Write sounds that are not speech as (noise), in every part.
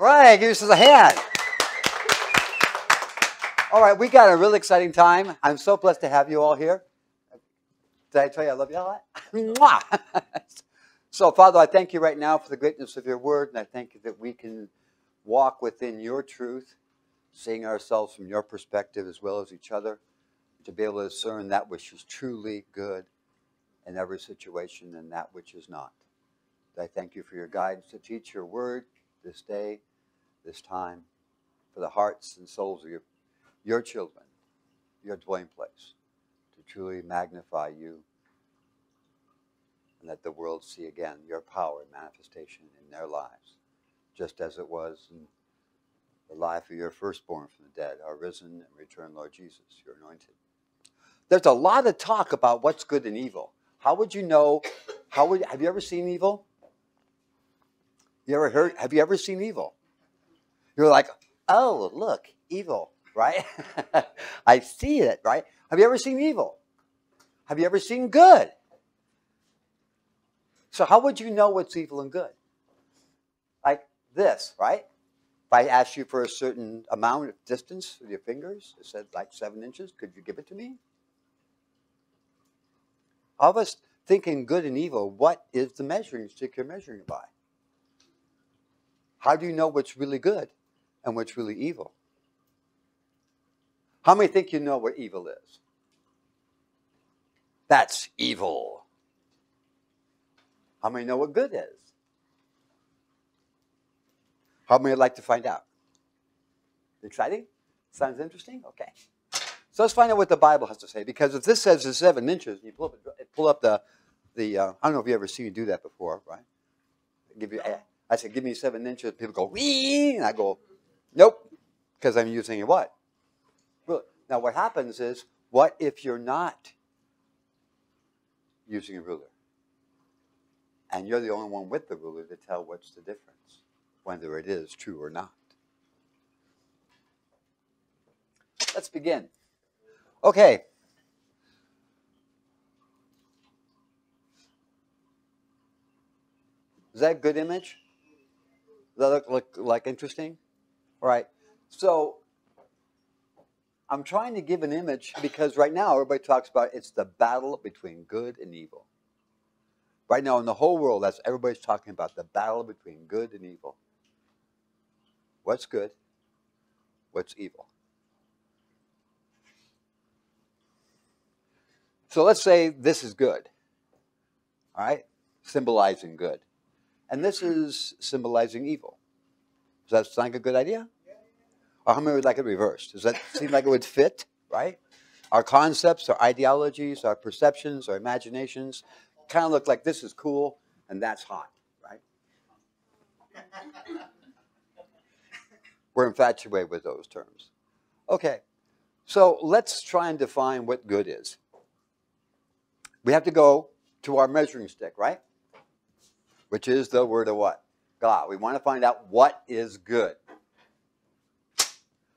Right, give us a hand. All right, we got a really exciting time. I'm so blessed to have you all here. Did I tell you I love you a lot? (laughs) so, Father, I thank you right now for the greatness of your word, and I thank you that we can walk within your truth, seeing ourselves from your perspective as well as each other, to be able to discern that which is truly good in every situation and that which is not. I thank you for your guidance to teach your word this day, this time, for the hearts and souls of your your children, your dwelling place, to truly magnify you and let the world see again your power and manifestation in their lives, just as it was in the life of your firstborn from the dead, our risen and returned Lord Jesus, your anointed. There's a lot of talk about what's good and evil. How would you know? How would have you ever seen evil? You ever heard? Have you ever seen evil? You're like, oh, look, evil right? (laughs) I see it, right? Have you ever seen evil? Have you ever seen good? So, how would you know what's evil and good? Like this, right? If I asked you for a certain amount of distance with your fingers, it said like seven inches, could you give it to me? All of us thinking good and evil, what is the measuring stick you're measuring by? How do you know what's really good and what's really evil? How many think you know what evil is? That's evil. How many know what good is? How many would like to find out? Exciting? Sounds interesting? Okay. So let's find out what the Bible has to say. Because if this says it's seven inches, and you pull up, pull up the, the uh, I don't know if you ever seen me do that before, right? Give you, I said, give me seven inches. People go, wee, and I go, nope, because I'm using a what? Now, what happens is, what if you're not using a ruler? And you're the only one with the ruler to tell what's the difference, whether it is true or not. Let's begin. Okay. Is that a good image? Does that look, look like interesting? Right. So I'm trying to give an image because right now everybody talks about it's the battle between good and evil. Right now in the whole world, that's everybody's talking about the battle between good and evil. What's good? What's evil? So let's say this is good. All right? Symbolizing good. And this is symbolizing evil. Does that sound like a good idea? Or how many would like it reversed? Does that seem like it would fit, right? Our concepts, our ideologies, our perceptions, our imaginations kind of look like this is cool and that's hot, right? We're infatuated with those terms. Okay, so let's try and define what good is. We have to go to our measuring stick, right? Which is the word of what? God. We want to find out what is good.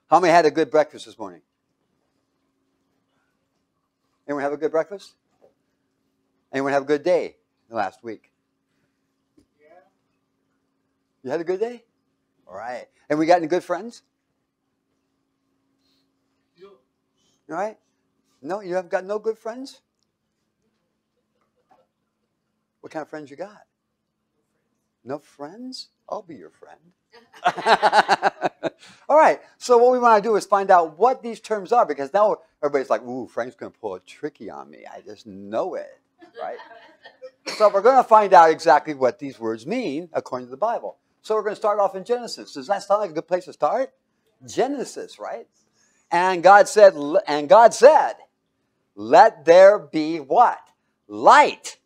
How many had a good breakfast this morning? Anyone have a good breakfast? Anyone have a good day the last week? Yeah. You had a good day? All right. And we got any good friends? Yeah. All right. No, you have got no good friends? What kind of friends you got? No friends? I'll be your friend. (laughs) All right. So what we want to do is find out what these terms are because now everybody's like, "Ooh, Frank's going to pull a tricky on me. I just know it." Right? (laughs) so we're going to find out exactly what these words mean according to the Bible. So we're going to start off in Genesis. Does that sound like a good place to start? Genesis, right? And God said, and God said, "Let there be what? Light."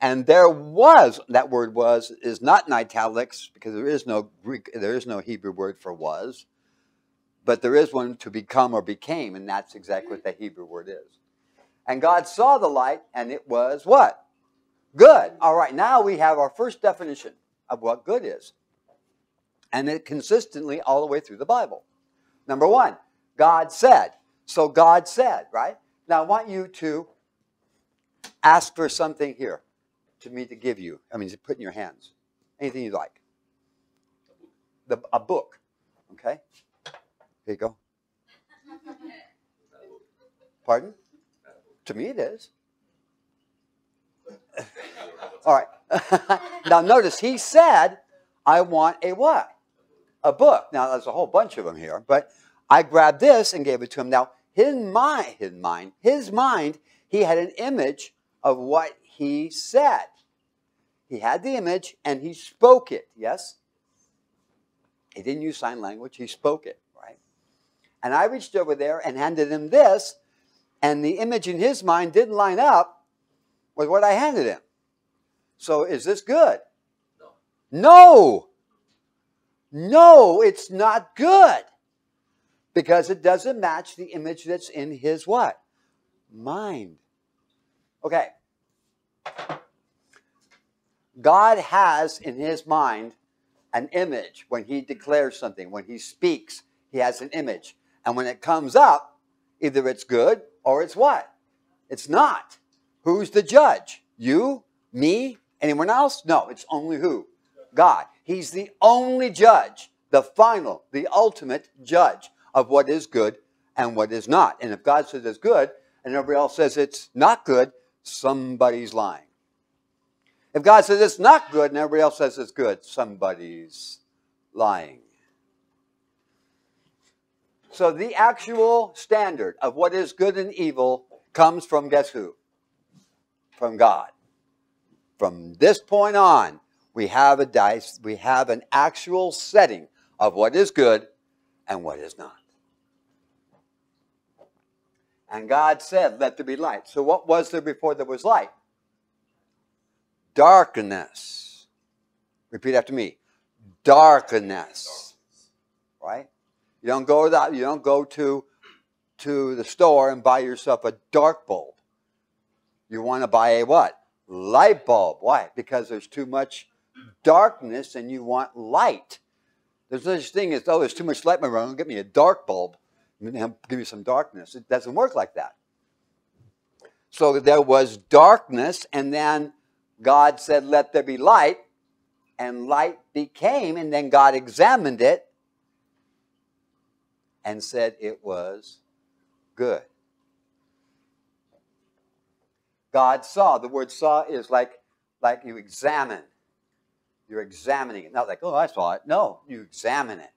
And there was, that word was, is not in italics because there is no Greek, there is no Hebrew word for was, but there is one to become or became, and that's exactly what the Hebrew word is. And God saw the light, and it was what? Good. All right, now we have our first definition of what good is. And it consistently all the way through the Bible. Number one, God said. So God said, right? Now I want you to ask for something here me to give you. I mean, to put in your hands. Anything you like. the, a book. Okay? Here you go. Pardon? To me, it is. All right. (laughs) now, notice he said, I want a what? A book. Now, there's a whole bunch of them here, but I grabbed this and gave it to him. Now, his mind, his mind, his mind, he had an image of what he said. He had the image and he spoke it, yes? He didn't use sign language, he spoke it, right? And I reached over there and handed him this, and the image in his mind didn't line up with what I handed him. So is this good? No. No! No, it's not good. Because it doesn't match the image that's in his what? Mind. Okay. God has in his mind an image when he declares something, when he speaks, he has an image. And when it comes up, either it's good or it's what? It's not. Who's the judge? You? Me? Anyone else? No, it's only who? God. He's the only judge, the final, the ultimate judge of what is good and what is not. And if God says it's good and everybody else says it's not good, somebody's lying. If God says it's not good and everybody else says it's good, somebody's lying. So the actual standard of what is good and evil comes from guess who? From God. From this point on, we have a dice, we have an actual setting of what is good and what is not. And God said, Let there be light. So, what was there before there was light? Darkness. Repeat after me. Darkness. Right? You don't go that you don't go to to the store and buy yourself a dark bulb. You want to buy a what? Light bulb. Why? Because there's too much darkness and you want light. There's no such thing as, oh, there's too much light in my room. Get me a dark bulb. Give me some darkness. It doesn't work like that. So there was darkness, and then God said, Let there be light, and light became, and then God examined it and said it was good. God saw. The word saw is like, like you examine. You're examining it. Not like, oh, I saw it. No, you examine it.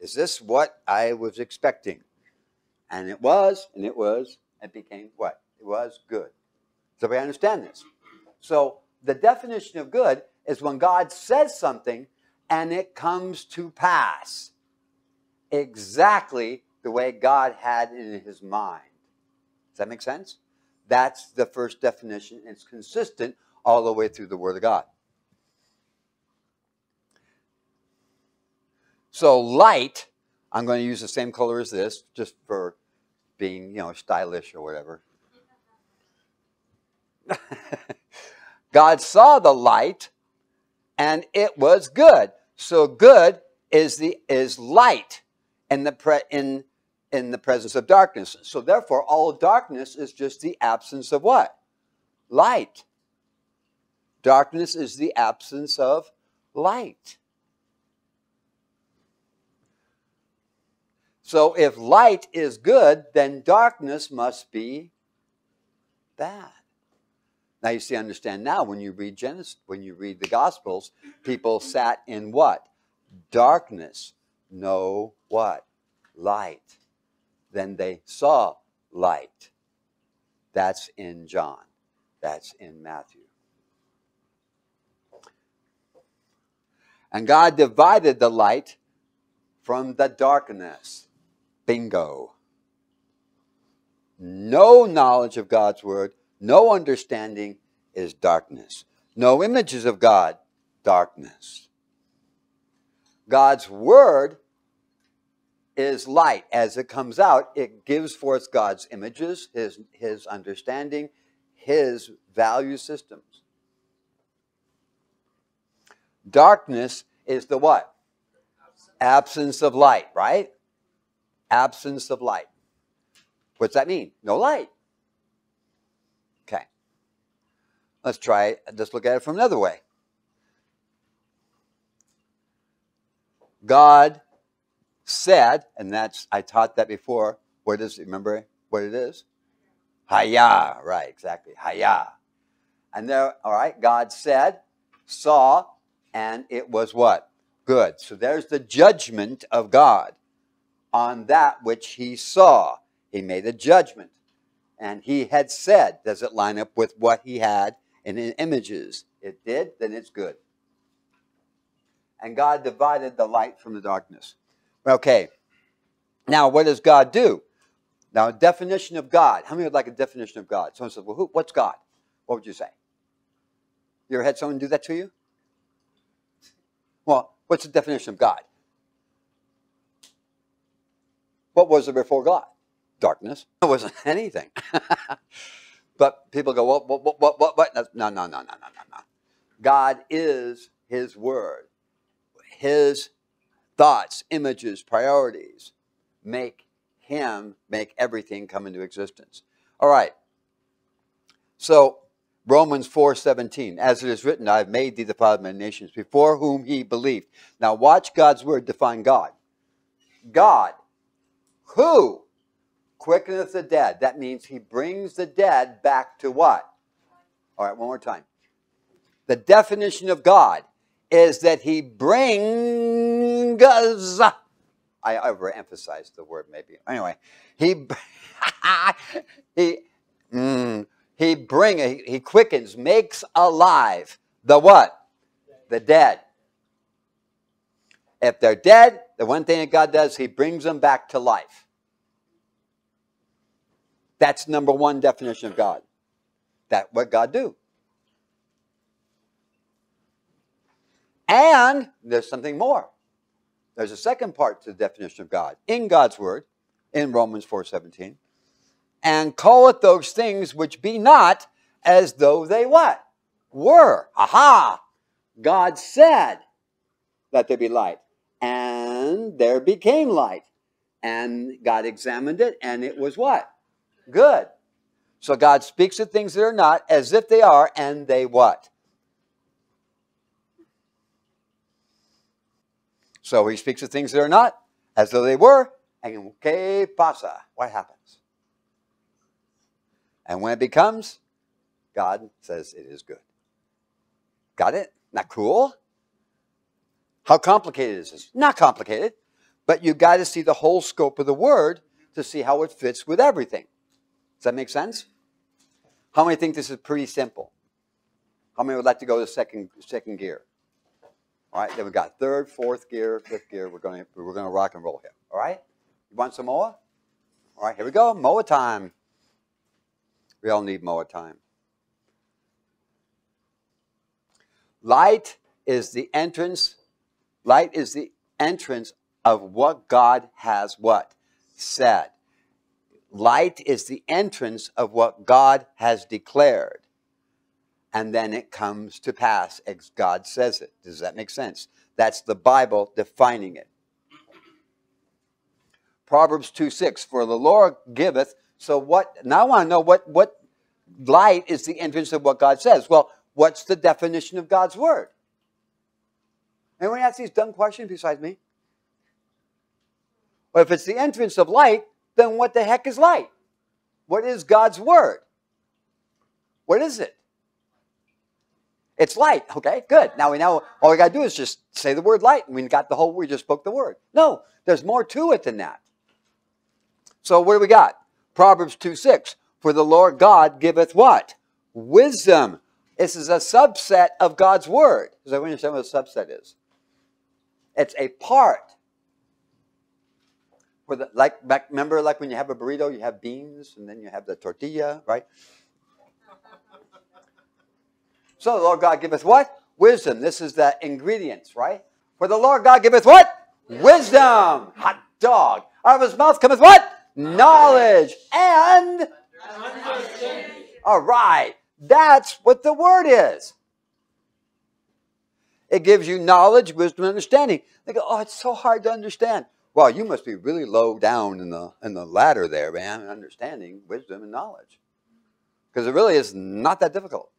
Is this what I was expecting? And it was, and it was, it became what? It was good. So we understand this. So the definition of good is when God says something and it comes to pass exactly the way God had in his mind. Does that make sense? That's the first definition. It's consistent all the way through the Word of God. So light, I'm going to use the same color as this, just for being, you know, stylish or whatever. (laughs) God saw the light and it was good. So good is the is light in the pre, in in the presence of darkness. So therefore all darkness is just the absence of what? Light. Darkness is the absence of light. So if light is good, then darkness must be bad. Now you see, understand now when you read Genesis, when you read the Gospels, people sat in what? Darkness. No what? Light. Then they saw light. That's in John. That's in Matthew. And God divided the light from the darkness. Bingo. No knowledge of God's word no understanding is darkness. No images of God, darkness. God's word is light. As it comes out, it gives forth God's images, his, his understanding, his value systems. Darkness is the what? Absence of light, right? Absence of light. What's that mean? No light. Let's try, it. let's look at it from another way. God said, and that's, I taught that before. What is it? Remember what it is? Haya, right, exactly. Haya. And there, all right, God said, saw, and it was what? Good. So there's the judgment of God on that which he saw. He made a judgment. And he had said, does it line up with what he had in images? It did, then it's good. And God divided the light from the darkness. Okay. Now, what does God do? Now, definition of God. How many would like a definition of God? Someone says, well, who, what's God? What would you say? You ever had someone do that to you? Well, what's the definition of God? What was there before God? Darkness. It wasn't (laughs) anything. (laughs) but people go, what, what, what, what, what? No, no, no, no, no, no, no. God is His Word. His thoughts, images, priorities make Him make everything come into existence. All right. So Romans 4:17, as it is written, I have made thee the father of many nations, before whom he believed. Now watch God's word define God. God, who quickeneth the dead. That means he brings the dead back to what? All right, one more time. The definition of God is that he brings. I overemphasized the word, maybe. Anyway, he (laughs) he. Mm, he bring he quickens, makes alive the what? The dead. If they're dead, the one thing that God does, he brings them back to life. That's number one definition of God. That what God do. And there's something more. There's a second part to the definition of God in God's word in Romans 4:17 and calleth those things which be not as though they what? Were. Aha! God said, Let there be light. And there became light. And God examined it, and it was what? Good. So God speaks of things that are not as if they are, and they what? So he speaks of things that are not as though they were, and que pasa? What happens? And when it becomes, God says it is good. Got it? Not cool? How complicated is this? Not complicated, but you got to see the whole scope of the word to see how it fits with everything. Does that make sense? How many think this is pretty simple? How many would like to go to second second gear? All right, then we've got third, fourth gear, fifth gear. We're going to we're to rock and roll here. All right, you want some more? All right, here we go. Moa time. We all need more time. Light is the entrance. Light is the entrance of what God has what? Said. Light is the entrance of what God has declared. And then it comes to pass as God says it. Does that make sense? That's the Bible defining it. Proverbs 2 6, for the Lord giveth so what? Now I want to know what what light is the entrance of what God says. Well, what's the definition of God's word? Anyone ask these dumb questions besides me? Well, if it's the entrance of light, then what the heck is light? What is God's word? What is it? It's light. Okay, good. Now we know all we got to do is just say the word light, and we got the whole. We just spoke the word. No, there's more to it than that. So what do we got? Proverbs 2 6. For the Lord God giveth what? Wisdom. This is a subset of God's word. Does everyone understand what a subset is? It's a part. Like back, remember like when you have a burrito, you have beans and then you have the tortilla, right? (laughs) so the Lord God giveth what? Wisdom. This is the ingredients, right? For the Lord God giveth what? Wisdom. Hot dog. Out of his mouth cometh what? knowledge, and all right. That's what the word is. It gives you knowledge, wisdom, and understanding. They go, oh, it's so hard to understand. Well, you must be really low down in the in the ladder there, man, in understanding wisdom and knowledge. Because it really is not that difficult.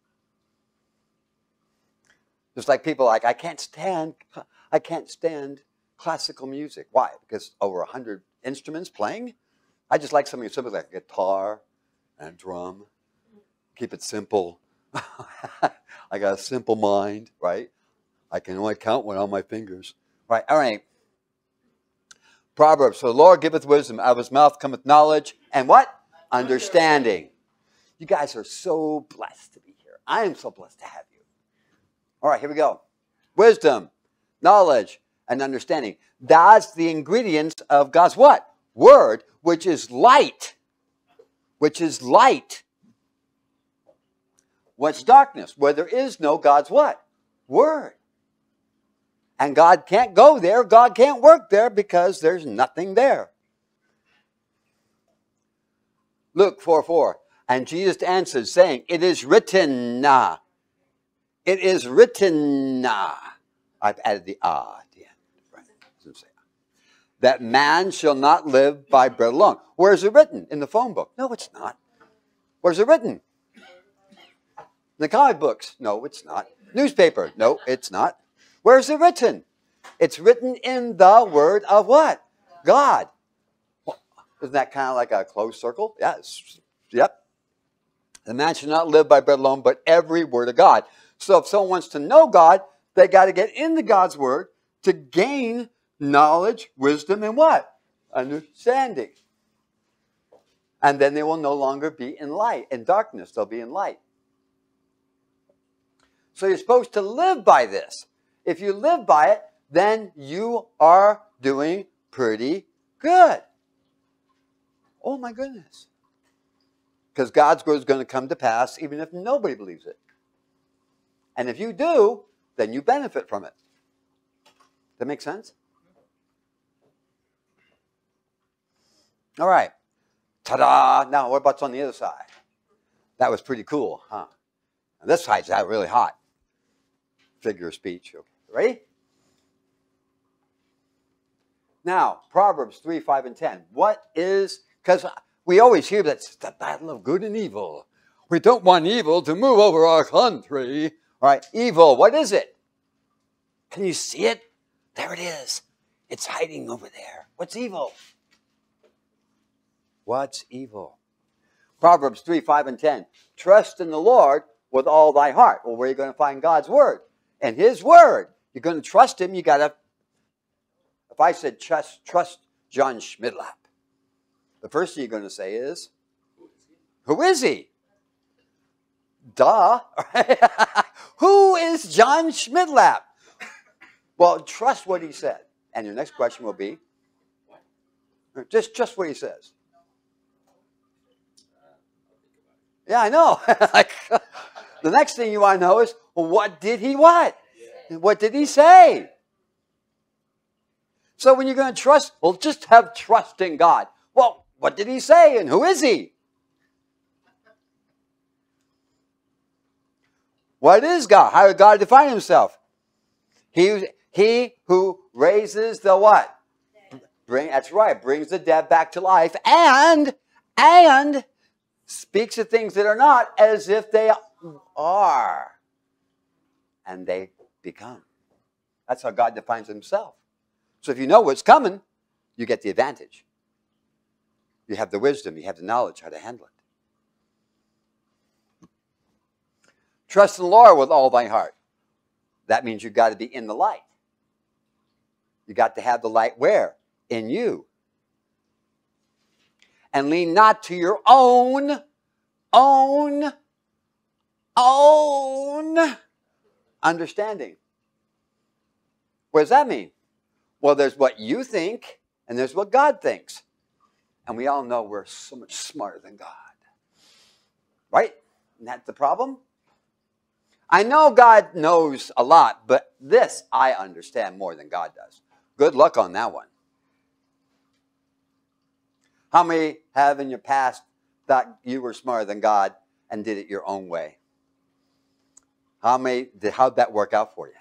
Just like people like, I can't stand, I can't stand classical music. Why? Because over 100 instruments playing. I just like something simple like a guitar and drum. Keep it simple. (laughs) I got a simple mind, right? I can only count one on my fingers. Right, all right. Proverbs. So the Lord giveth wisdom, out of his mouth cometh knowledge, and what? Understanding. You guys are so blessed to be here. I am so blessed to have you. All right, here we go. Wisdom, knowledge, and understanding. That's the ingredients of God's what? Word, which is light. Which is light. What's darkness? Where there is no God's what? Word. And God can't go there, God can't work there because there's nothing there. Luke 4 4. And Jesus answered, saying, It is written, nah. it is written, uh. I've added the ah at the end. Right? That man shall not live by bread alone. Where is it written? In the phone book. No, it's not. Where's it written? In the comic books. No, it's not. Newspaper. No, it's not. Where's it written? It's written in the word of what? God. Well, isn't that kind of like a closed circle? Yes. Yep. The man should not live by bread alone, but every word of God. So if someone wants to know God, they got to get into God's word to gain knowledge, wisdom, and what? Understanding. And then they will no longer be in light, in darkness. They'll be in light. So you're supposed to live by this. If you live by it, then you are doing pretty good. Oh my goodness. Because God's word is going to come to pass even if nobody believes it. And if you do, then you benefit from it. That make sense? All right. Ta-da! Now, what about on the other side? That was pretty cool, huh? This side's out really hot. Figure of speech. Okay. Ready? Now, Proverbs 3, 5, and 10. What is, because we always hear that it's the battle of good and evil. We don't want evil to move over our country. All right, evil, what is it? Can you see it? There it is. It's hiding over there. What's evil? What's evil? Proverbs 3, 5, and 10. Trust in the Lord with all thy heart. Well, where are you going to find God's word? And his word. You're going to trust him, you got to if I said trust, trust John Schmidlap, the first thing you're going to say is, Who is he? Duh. (laughs) Who is John Schmidlap? Well, trust what he said. And your next question will be, just trust what he says. Yeah, I know. (laughs) like, (laughs) the next thing you want to know is, well, what did he what? What did he say? So when you're going to trust, well, just have trust in God. Well, what did he say and who is he? What is God? How did God define himself? He, he who raises the what? Bring, that's right, brings the dead back to life and, and speaks of things that are not as if they are. And they become. That's how God defines himself. So if you know what's coming, you get the advantage. You have the wisdom, you have the knowledge how to handle it. Trust in the Lord with all thy heart. That means you've got to be in the light. You got to have the light where? In you. And lean not to your own, own, own understanding. What does that mean? Well, there's what you think, and there's what God thinks. And we all know we're so much smarter than God. Right? Isn't that the problem? I know God knows a lot, but this I understand more than God does. Good luck on that one. How many have in your past thought you were smarter than God and did it your own way? How many, how'd that work out for you?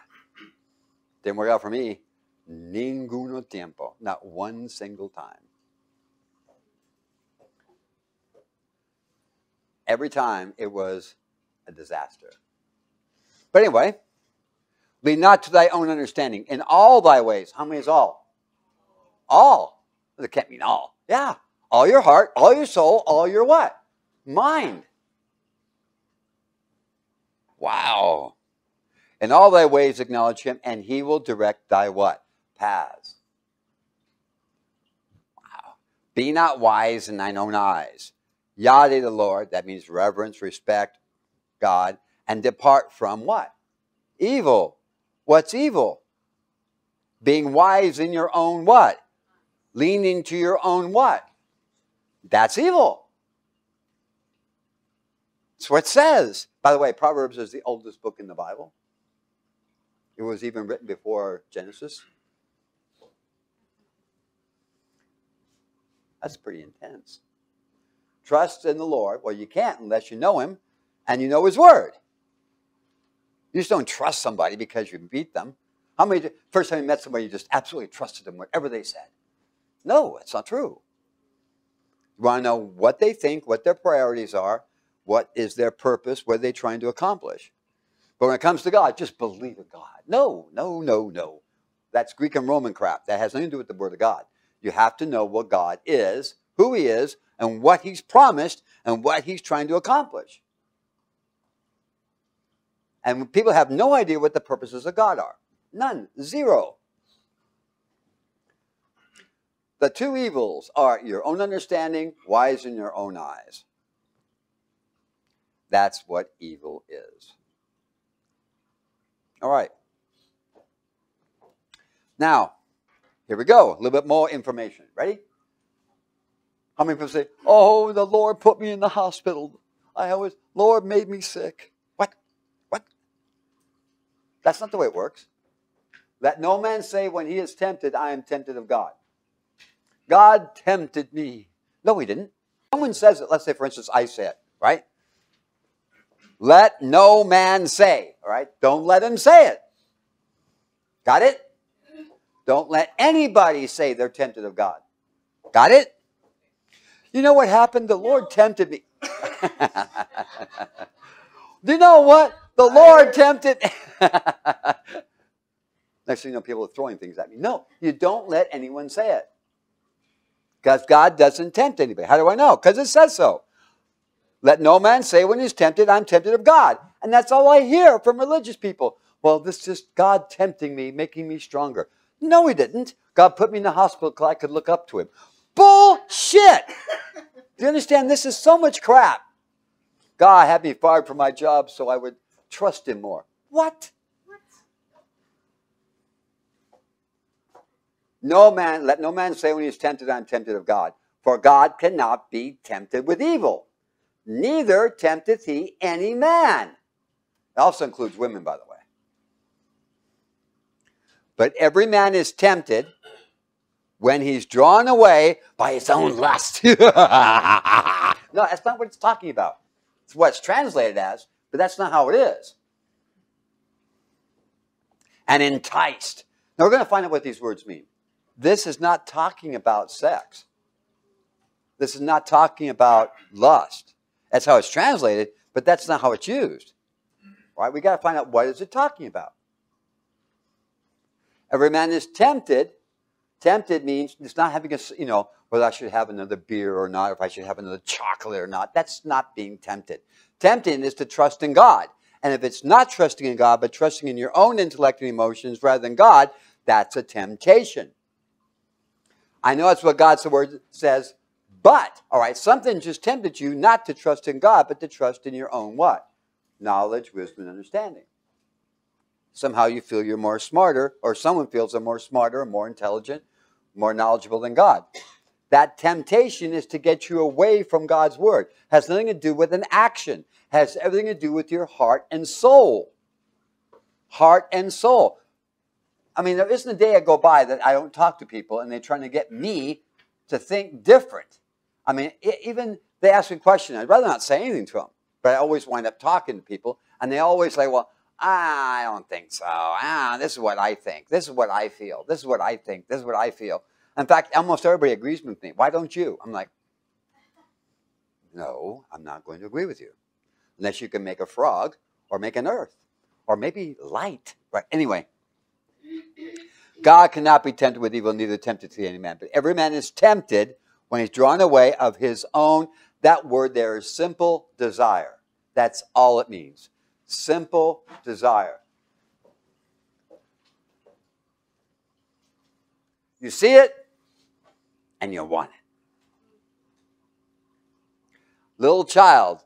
Didn't work out for me. Ninguno tiempo. Not one single time. Every time it was a disaster. But anyway, lean not to thy own understanding. In all thy ways, how many is all? All. It can't mean all. Yeah. All your heart, all your soul, all your what? Mind. Wow. In all thy ways acknowledge him, and he will direct thy what? Paths. Wow. Be not wise in thine own eyes. Yada the Lord, that means reverence, respect God, and depart from what? Evil. What's evil? Being wise in your own what? Leaning to your own what? That's evil. That's what it says. By the way, Proverbs is the oldest book in the Bible. It was even written before Genesis. That's pretty intense. Trust in the Lord. Well, you can't unless you know Him and you know His Word. You just don't trust somebody because you beat them. How many, first time you met somebody, you just absolutely trusted them, whatever they said? No, it's not true. You want to know what they think, what their priorities are, what is their purpose, what are they trying to accomplish. But when it comes to God, just believe in God. No, no, no, no. That's Greek and Roman crap. That has nothing to do with the Word of God. You have to know what God is, who He is, and what He's promised, and what He's trying to accomplish. And people have no idea what the purposes of God are. None. Zero. The two evils are your own understanding, wise in your own eyes. That's what evil is. All right. Now, here we go. A little bit more information. Ready? How many people say, Oh, the Lord put me in the hospital? I always, Lord made me sick. What? What? That's not the way it works. Let no man say when he is tempted, I am tempted of God. God tempted me. No, he didn't. Someone says it. Let's say, for instance, I say it, right? Let no man say, all right? Don't let him say it. Got it? Don't let anybody say they're tempted of God. Got it? You know what happened? The Lord tempted me. Do (laughs) you know what? The Lord tempted. (laughs) Next thing you know, people are throwing things at me. No, you don't let anyone say it. Because God doesn't tempt anybody. How do I know? Because it says so. Let no man say when he's tempted, I'm tempted of God. And that's all I hear from religious people. Well, this is just God tempting me, making me stronger. No, he didn't. God put me in the hospital so I could look up to him. Bullshit! (laughs) Do you understand? This is so much crap. God had me fired from my job so I would trust him more. What? No man, let no man say when he is tempted, I'm tempted of God. For God cannot be tempted with evil. Neither tempteth he any man. It also includes women, by the way. But every man is tempted when he's drawn away by his own lust. (laughs) no, that's not what it's talking about. It's what it's translated as, but that's not how it is. And enticed. Now we're going to find out what these words mean. This is not talking about sex. This is not talking about lust. That's how it's translated, but that's not how it's used. Right? We got to find out what is it talking about. Every man is tempted. Tempted means it's not having a, you know, whether I should have another beer or not, if I should have another chocolate or not. That's not being tempted. Tempting is to trust in God. And if it's not trusting in God, but trusting in your own intellect and emotions rather than God, that's a temptation. I know that's what God's word says, but, all right, something just tempted you not to trust in God, but to trust in your own what? Knowledge, wisdom, and understanding. Somehow you feel you're more smarter, or someone feels they're more smarter, or more intelligent, more knowledgeable than God. That temptation is to get you away from God's word. Has nothing to do with an action. Has everything to do with your heart and soul. Heart and soul. I mean, there isn't a day I go by that I don't talk to people and they're trying to get me to think different. I mean, even they ask me a question, I'd rather not say anything to them, but I always wind up talking to people, and they always say, "Well, I don't think so. Ah, this is what I think. This is what I feel. This is what I think. This is what I feel." In fact, almost everybody agrees with me. Why don't you? I'm like, no, I'm not going to agree with you, unless you can make a frog or make an earth or maybe light. Right? Anyway. God cannot be tempted with evil, neither tempted to any man. But every man is tempted when he's drawn away of his own. That word there is simple desire. That's all it means. Simple desire. You see it, and you want it. Little child,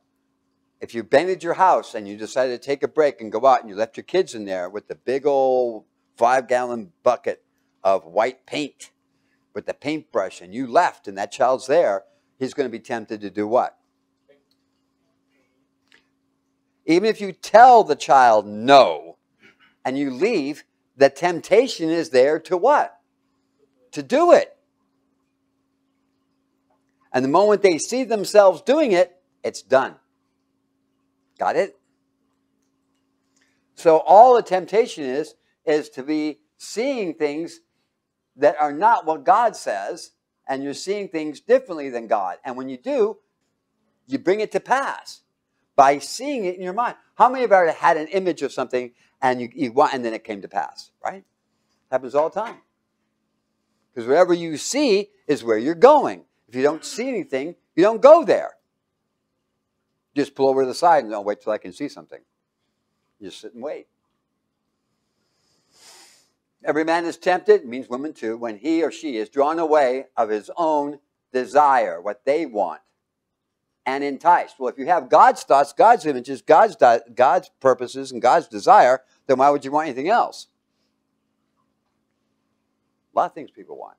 if you painted your house and you decided to take a break and go out and you left your kids in there with the big old five gallon bucket of white paint with the paintbrush and you left and that child's there, he's going to be tempted to do what? Even if you tell the child no and you leave, the temptation is there to what? To do it. And the moment they see themselves doing it, it's done. Got it? So all the temptation is is to be seeing things that are not what God says, and you're seeing things differently than God. And when you do, you bring it to pass by seeing it in your mind. How many of you had an image of something and you, you want, and then it came to pass, right? Happens all the time. Because wherever you see is where you're going. If you don't see anything, you don't go there. Just pull over to the side and don't wait till I can see something. You just sit and wait. Every man is tempted, means women too, when he or she is drawn away of his own desire, what they want, and enticed. Well, if you have God's thoughts, God's images, God's, God's purposes, and God's desire, then why would you want anything else? A lot of things people want.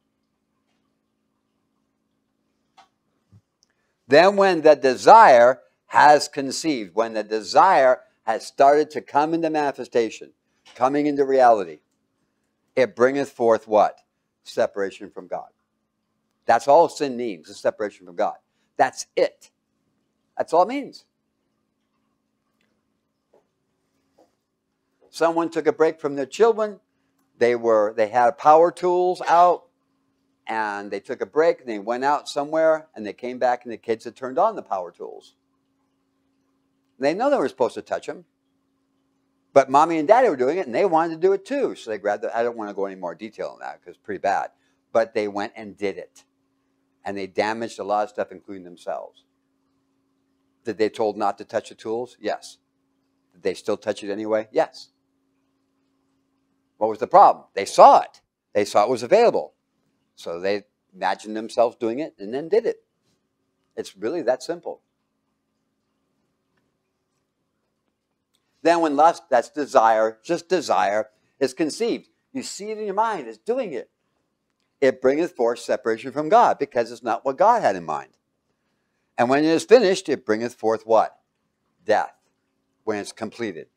Then, when the desire has conceived, when the desire has started to come into manifestation, coming into reality, it bringeth forth what? Separation from God. That's all sin means, is separation from God. That's it. That's all it means. Someone took a break from their children. They were they had power tools out and they took a break and they went out somewhere and they came back and the kids had turned on the power tools. They know they were supposed to touch them. But mommy and daddy were doing it, and they wanted to do it too. So they grabbed the, I don't want to go any more detail on that because it's pretty bad. But they went and did it. And they damaged a lot of stuff, including themselves. Did they told not to touch the tools? Yes. Did they still touch it anyway? Yes. What was the problem? They saw it. They saw it was available. So they imagined themselves doing it and then did it. It's really that simple. Then when lust, that's desire, just desire, is conceived. You see it in your mind, it's doing it. It bringeth forth separation from God because it's not what God had in mind. And when it is finished, it bringeth forth what? Death. When it's completed.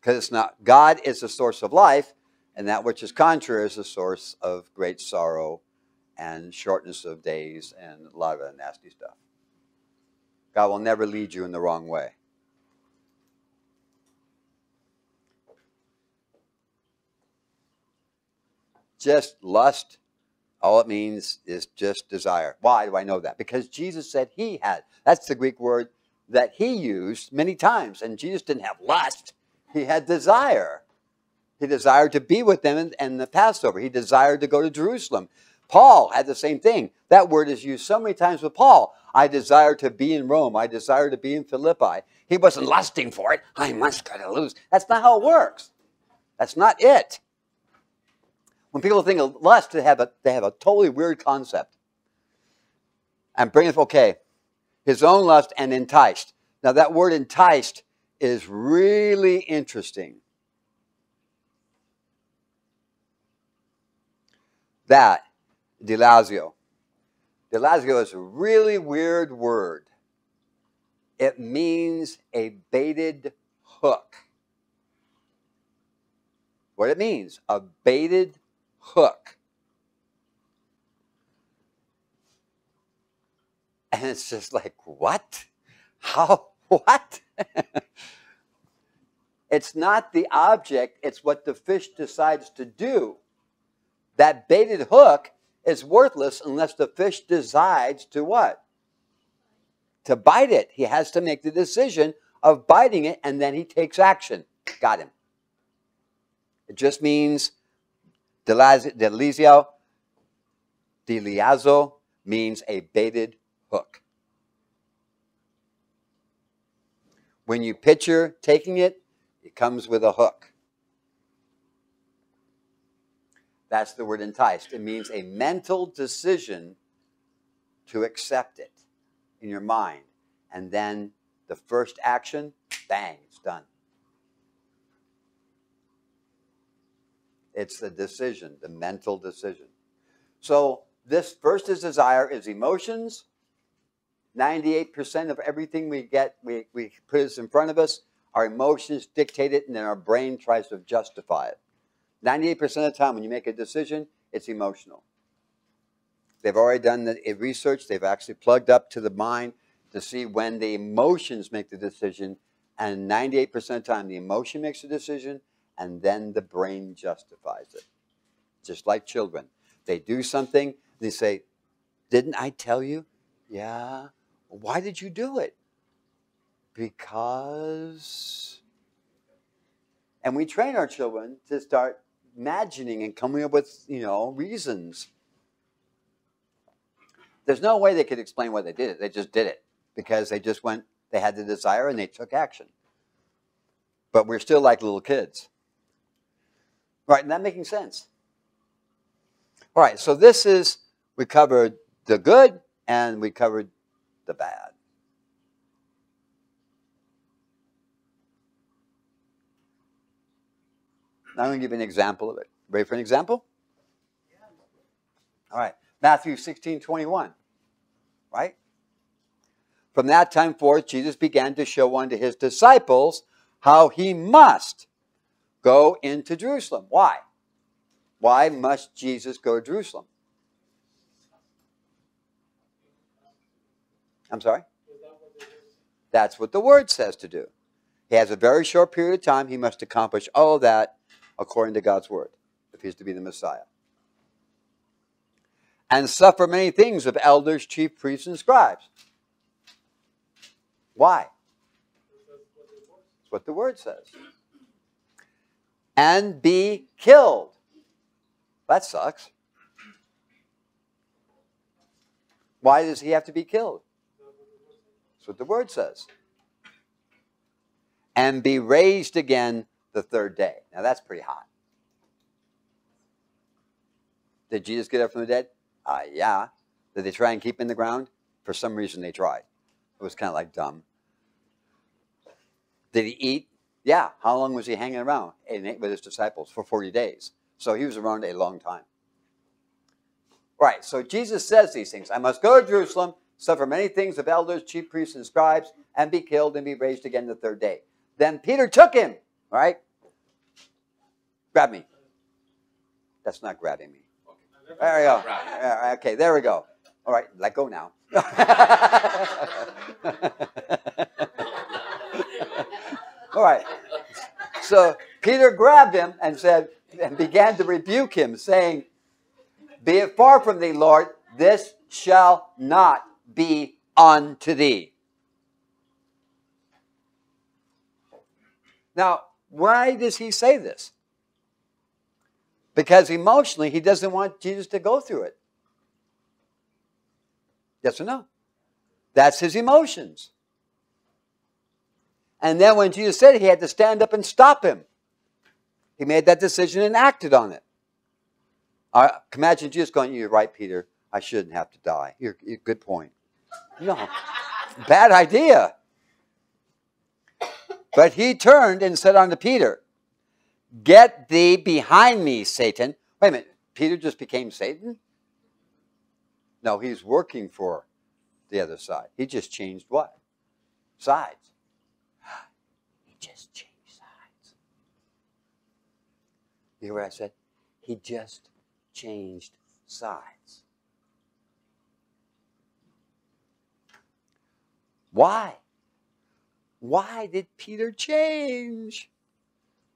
Because it's not, God is the source of life, and that which is contrary is the source of great sorrow and shortness of days and a lot of nasty stuff. God will never lead you in the wrong way. Just lust, all it means is just desire. Why do I know that? Because Jesus said he had. That's the Greek word that he used many times. And Jesus didn't have lust, he had desire. He desired to be with them in, in the Passover, he desired to go to Jerusalem. Paul had the same thing. That word is used so many times with Paul. I desire to be in Rome. I desire to be in Philippi. He wasn't lusting for it. I must cut to lose. That's not how it works. That's not it. When people think of lust, they have a, they have a totally weird concept. And bringeth, okay, his own lust and enticed. Now, that word enticed is really interesting. That, deleazo. Deleazo is a really weird word. It means a baited hook. What it means, a baited hook. And it's just like, what? How? (laughs) What? it's not the object, it's what the fish decides to do. That baited hook is worthless unless the fish decides to what? To bite it. He has to make the decision of biting it and then he takes action. Got him. It just means Deleazo, deleazo means a baited hook. When you picture taking it, it comes with a hook. That's the word enticed. It means a mental decision to accept it in your mind. And then the first action, bang, it's done. It's the decision, the mental decision. So this first is desire is emotions. 98% of everything we get, we, we put in front of us, our emotions dictate it, and then our brain tries to justify it. 98% of the time when you make a decision, it's emotional. They've already done the research. They've actually plugged up to the mind to see when the emotions make the decision. And 98% of the time, the emotion makes the decision, and then the brain justifies it. Just like children. They do something, they say, Didn't I tell you? Yeah. Why did you do it? Because. And we train our children to start imagining and coming up with, you know, reasons. There's no way they could explain why they did it. They just did it because they just went, they had the desire and they took action. But we're still like little kids. Right, and that making sense. All right, so this is, we covered the good and we covered the bad. Now I'm going to give you an example of it. Ready for an example? All right. Matthew 16, 21. Right? From that time forth, Jesus began to show unto his disciples how he must go into Jerusalem. Why? Why must Jesus go to Jerusalem? I'm sorry? That's what the word says to do. He has a very short period of time. He must accomplish all of that according to God's word, if he's to be the Messiah. And suffer many things of elders, chief priests, and scribes. Why? That's what the word says. And be killed. That sucks. Why does he have to be killed? That's what the word says. And be raised again the third day. Now that's pretty hot. Did Jesus get up from the dead? Uh, yeah. Did they try and keep him in the ground? For some reason they tried. It was kind of like dumb. Did he eat? Yeah. How long was he hanging around? With his disciples for 40 days. So he was around a long time. Right. So Jesus says these things. I must go to Jerusalem, suffer many things of elders, chief priests, and scribes, and be killed and be raised again the third day. Then Peter took him right? Grab me. That's not grabbing me. There we go. Okay, there we go. All right, let go now. (laughs) (laughs) All right. So Peter grabbed him and said, and began to rebuke him, saying, Be it far from thee, Lord, this shall not be unto thee. Now, why does he say this? Because emotionally, he doesn't want Jesus to go through it. Yes or no? That's his emotions. And then when Jesus said he had to stand up and stop him. He made that decision and acted on it. Uh, imagine Jesus going, You're right, Peter. I shouldn't have to die. You're, you're good point. No, bad idea. But he turned and said unto Peter, Get thee behind me, Satan. Wait a minute, Peter just became Satan? No, he's working for the other side. He just changed what? Sides. He just changed sides. You hear what I said? He just changed sides. Why? Why did Peter change?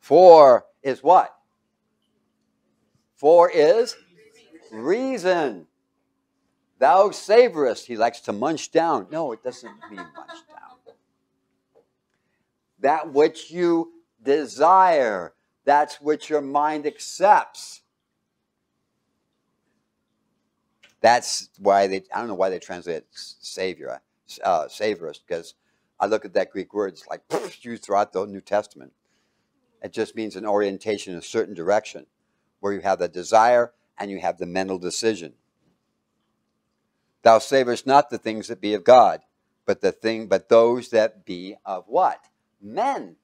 For is what? For is reason. Thou savorest. He likes to munch down. No, it doesn't mean munch down. That which you desire, that's which your mind accepts. That's why they, I don't know why they translate Savior, uh, Saviorist, because I look at that Greek word, it's like used throughout the New Testament. It just means an orientation in a certain direction where you have the desire and you have the mental decision. Thou savest not the things that be of God, but the thing, but those that be of what? Men.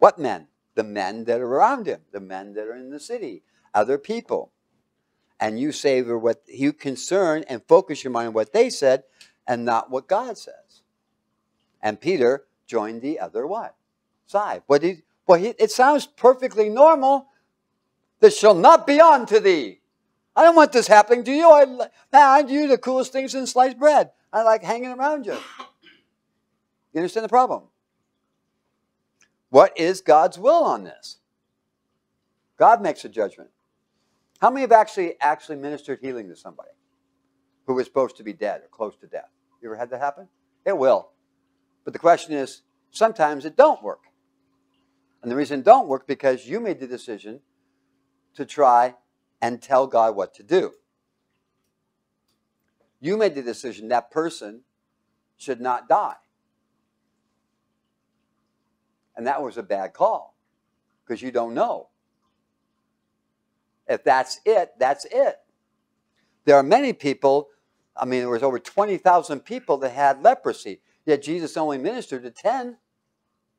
What men? The men that are around him, the men that are in the city, other people. And you savor what you concern and focus your mind on what they said and not what God says. And Peter joined the other what? Side. What he, well, he, it sounds perfectly normal. This shall not be unto thee. I don't want this happening to you. I, man, I do the coolest things in sliced bread. I like hanging around you. You understand the problem? What is God's will on this? God makes a judgment. How many have actually actually ministered healing to somebody who was supposed to be dead or close to death? You ever had that happen? It will. But the question is, sometimes it don't work. And the reason it don't work because you made the decision to try and tell God what to do. You made the decision that person should not die. And that was a bad call because you don't know. If that's it, that's it. There are many people, I mean, there was over 20,000 people that had leprosy, yet Jesus only ministered to 10.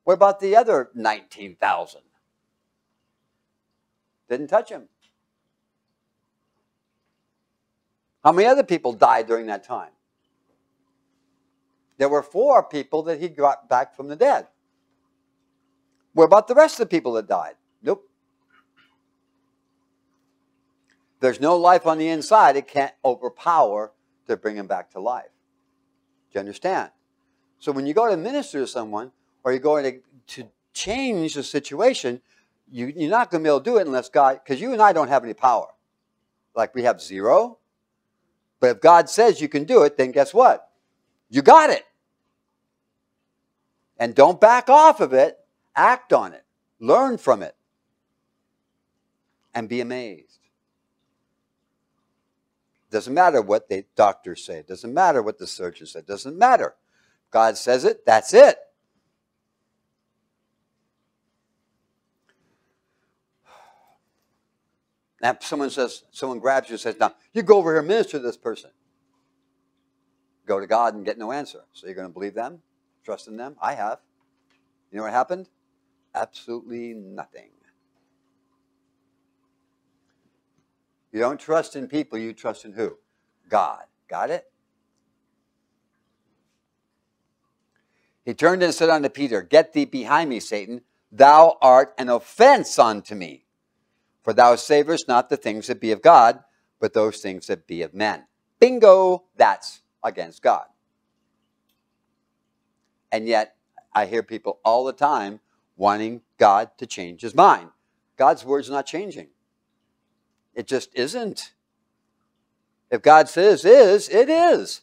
What about the other 19,000? Didn't touch him. How many other people died during that time? There were four people that he got back from the dead. What about the rest of the people that died? Nope. There's no life on the inside. It can't overpower to bring them back to life. Do you understand? So when you go to minister to someone or you're going to, to change the situation, you, you're not going to be able to do it unless God, because you and I don't have any power. Like we have zero. But if God says you can do it, then guess what? You got it. And don't back off of it. Act on it. Learn from it. And be amazed. Doesn't matter what the doctors say. Doesn't matter what the surgeon said. It doesn't matter. God says it, that's it. (sighs) Now, someone says, someone grabs you and says, now, you go over here and minister to this person. Go to God and get no answer. So you're going to believe them? Trust in them? I have. You know what happened? Absolutely nothing. You don't trust in people, you trust in who? God. Got it? He turned and said unto Peter, Get thee behind me, Satan. Thou art an offense unto me. For thou savest not the things that be of God, but those things that be of men. Bingo, that's against God. And yet, I hear people all the time wanting God to change his mind. God's word's not changing. It just isn't. If God says is, it is.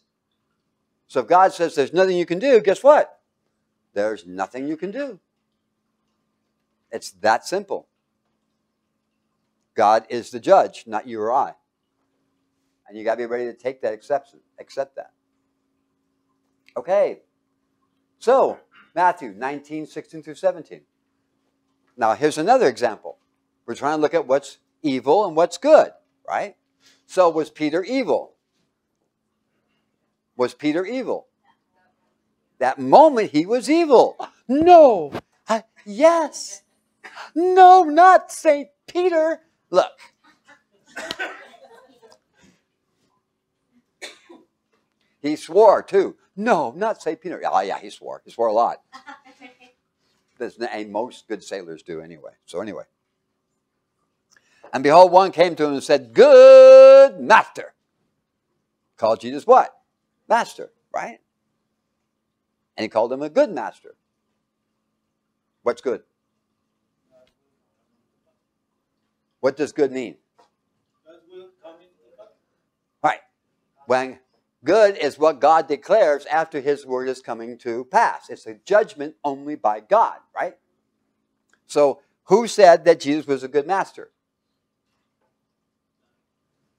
So if God says there's nothing you can do, guess what? There's nothing you can do. It's that simple. God is the judge, not you or I. And you got to be ready to take that exception, accept that. Okay. So, Matthew 19, 16 through 17. Now, here's another example. We're trying to look at what's evil and what's good, right? So, was Peter evil? Was Peter evil? That moment he was evil. No. I, yes. No, not St. Peter. Look. he swore too. No, not St. Peter. Oh, yeah, he swore. He swore a lot. (laughs) This, and most good sailors do anyway. So, anyway. And behold, one came to him and said, Good master. Called Jesus what? Master, right? And he called him a good master. What's good? What does good mean? Right. When good is what God declares after his word is coming to pass. It's a judgment only by God, right? So, who said that Jesus was a good master?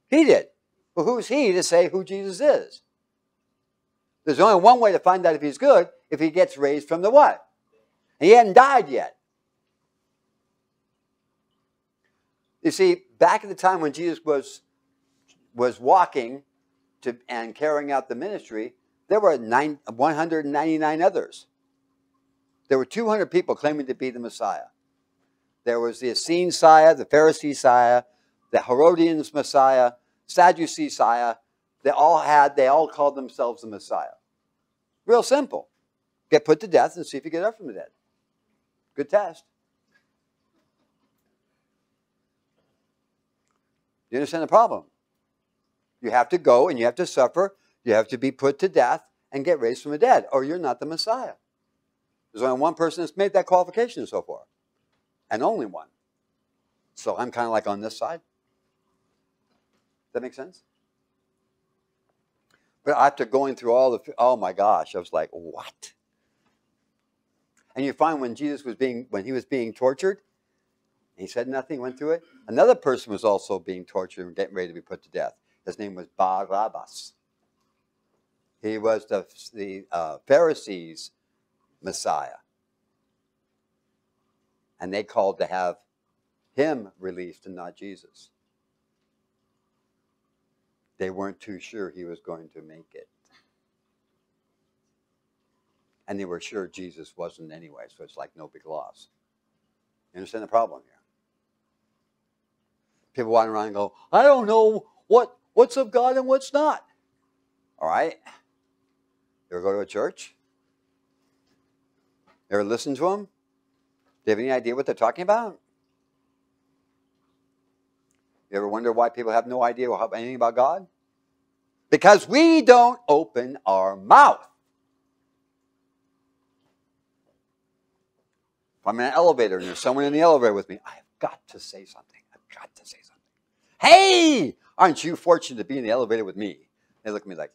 He did. But who's he to say who Jesus is? There's only one way to find out if he's good, if he gets raised from the what? He hadn't died yet. You see, back at the time when Jesus was, was walking to, and carrying out the ministry, there were nine, 199 others. There were 200 people claiming to be the Messiah. There was the Essene Messiah, the Pharisee Messiah, the Herodians Messiah, Sadducee Messiah. They all had, they all called themselves the Messiah. Real simple. Get put to death and see if you get up from the dead. Good test. You understand the problem? You have to go and you have to suffer. You have to be put to death and get raised from the dead, or you're not the Messiah. There's only one person that's made that qualification so far, and only one. So I'm kind of like on this side. That make sense? But after going through all the, oh my gosh, I was like, what? And you find when Jesus was being, when he was being tortured, he said nothing, went through it. Another person was also being tortured and getting ready to be put to death. His name was Barabbas. He was the, the uh, Pharisees' Messiah. And they called to have him released and not Jesus. They weren't too sure he was going to make it. And they were sure Jesus wasn't anyway, so it's like no big loss. You understand the problem here? People walk around and go, I don't know what, what's of God and what's not. All right? You ever go to a church? You ever listen to them? Do you have any idea what they're talking about? You ever wonder why people have no idea anything about God? Because we don't open our mouth. If I'm in an elevator and there's someone in the elevator with me, I've got to say something. I've got to say something. Hey, aren't you fortunate to be in the elevator with me? They look at me like,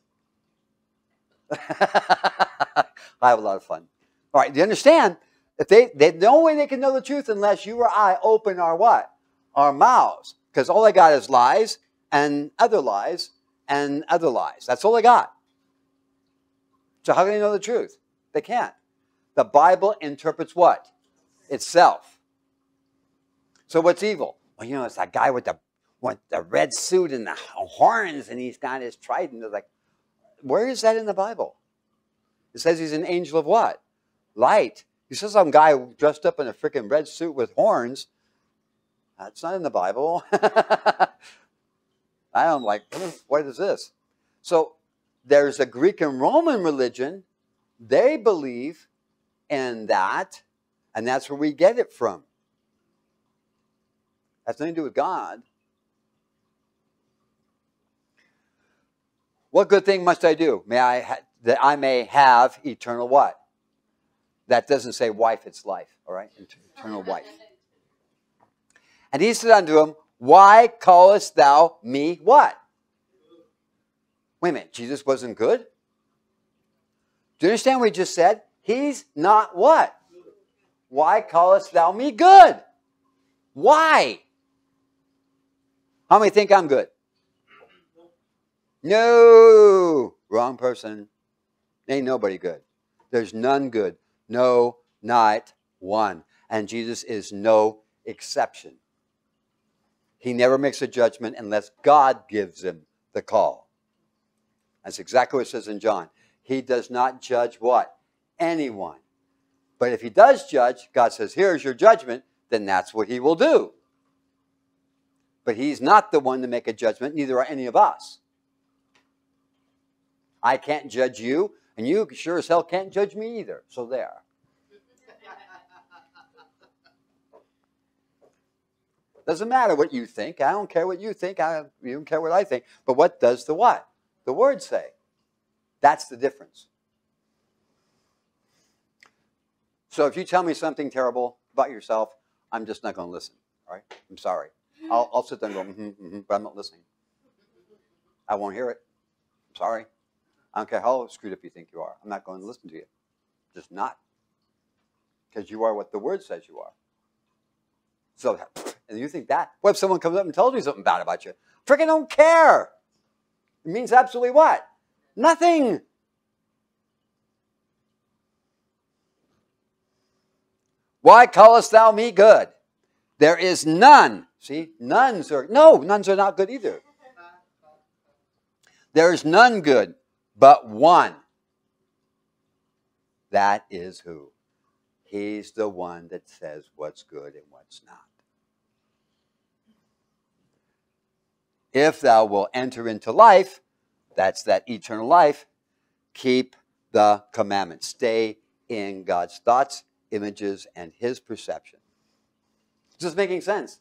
(laughs) I have a lot of fun. All right, do you understand? If they, they, the only way they can know the truth unless you or I open our what? Our mouths. Because all they got is lies and other lies and other lies. That's all they got. So how can they know the truth? They can't. The Bible interprets what? Itself. So what's evil? Well, you know, it's that guy with the with the red suit and the horns, and he's got his trident. It's like, where is that in the Bible? It says he's an angel of what? Light. He says some guy dressed up in a freaking red suit with horns. That's not in the Bible. (laughs) I'm like, (clears throat) what is this? So there's a Greek and Roman religion. They believe in that, and that's where we get it from. Has nothing to do with God. What good thing must I do? May I ha- that I may have eternal what? That doesn't say wife, it's life. All right, eternal wife. And he said unto him, Why callest thou me what? Wait a minute, Jesus wasn't good? Do you understand what he just said? He's not what? Why callest thou me good? Why? How many think I'm good? No, wrong person. Ain't nobody good. There's none good. No, not one. And Jesus is no exception. He never makes a judgment unless God gives him the call. That's exactly what it says in John. He does not judge what? Anyone. But if he does judge, God says, here's your judgment, then that's what he will do. But he's not the one to make a judgment, neither are any of us. I can't judge you, and you sure as hell can't judge me either. So there. (laughs) Doesn't matter what you think. I don't care what you think. I you don't care what I think. But what does the what? The word say. That's the difference. So if you tell me something terrible about yourself, I'm just not going to listen. All right? I'm sorry. I'll, I'll sit there and go, mm-hmm, mm-hmm, but I'm not listening. I won't hear it. I'm sorry. I don't care how screwed up you think you are. I'm not going to listen to you. Just not. Because you are what the word says you are. So And you think that? What if someone comes up and tells me something bad about you? Freaking don't care. It means absolutely what? Nothing. Why callest thou me good? There is none. See, nuns are, no, nuns are not good either. There is none good but one. That is who? He's the one that says what's good and what's not. If thou wilt enter into life, that's that eternal life, keep the commandments. Stay in God's thoughts, images, and his perception. Is this making sense?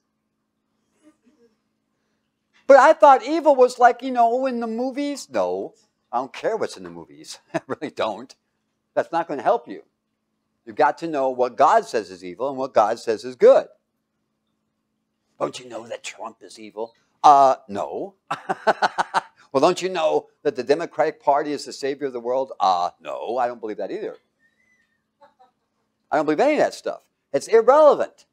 But I thought evil was like, you know, in the movies. No, I don't care what's in the movies. (laughs) I really don't. That's not going to help you. You've got to know what God says is evil and what God says is good. Don't you know that Trump is evil? Uh, no. (laughs) well, don't you know that the Democratic Party is the savior of the world? Uh, no, I don't believe that either. I don't believe any of that stuff. It's irrelevant.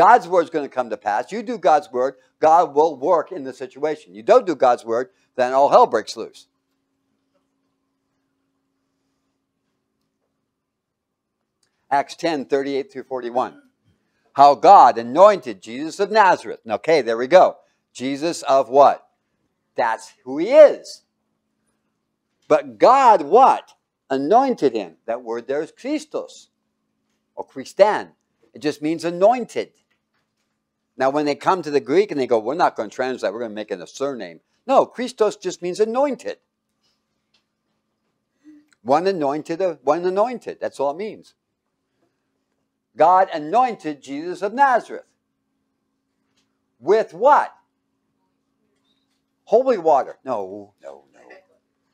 God's word is going to come to pass. You do God's word, God will work in the situation. You don't do God's word, then all hell breaks loose. Acts 10 38 through 41. How God anointed Jesus of Nazareth. Okay, there we go. Jesus of what? That's who he is. But God, what? Anointed him. That word there is Christos or Christan. It just means anointed. Now, when they come to the Greek and they go, we're not going to translate, we're going to make it a surname. No, Christos just means anointed. One anointed, one anointed. That's all it means. God anointed Jesus of Nazareth. With what? Holy water. No, no, no.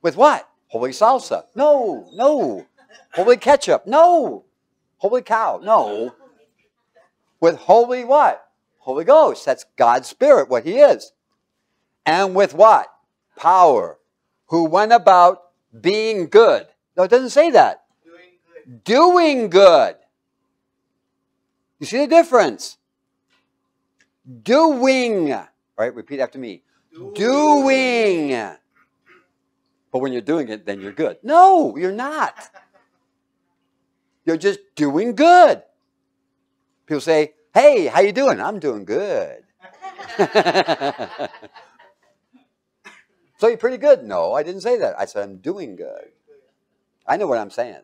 With what? Holy salsa. No, no. Holy ketchup. No. Holy cow. No. With holy what? Holy Ghost. That's God's Spirit, what He is. And with what? Power. Who went about being good. No, it doesn't say that. Doing good. Doing good. You see the difference? Doing. All right, repeat after me. Doing. doing. But when you're doing it, then you're good. No, you're not. (laughs) You're just doing good. People say, "Hey, how you doing?" I'm doing good. (laughs) so you're pretty good. No, I didn't say that. I said I'm doing good. I know what I'm saying.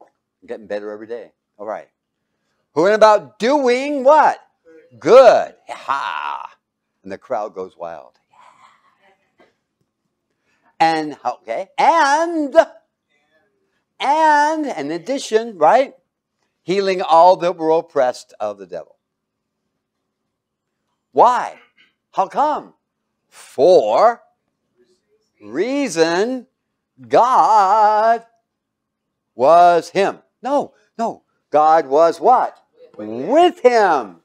I'm getting better every day. All right. Who went about doing what? Good. Ha! And the crowd goes wild. And okay, and and in addition, right? Healing all that were oppressed of the devil. Why? How come? For reason God was him. No, no. God was what? With him.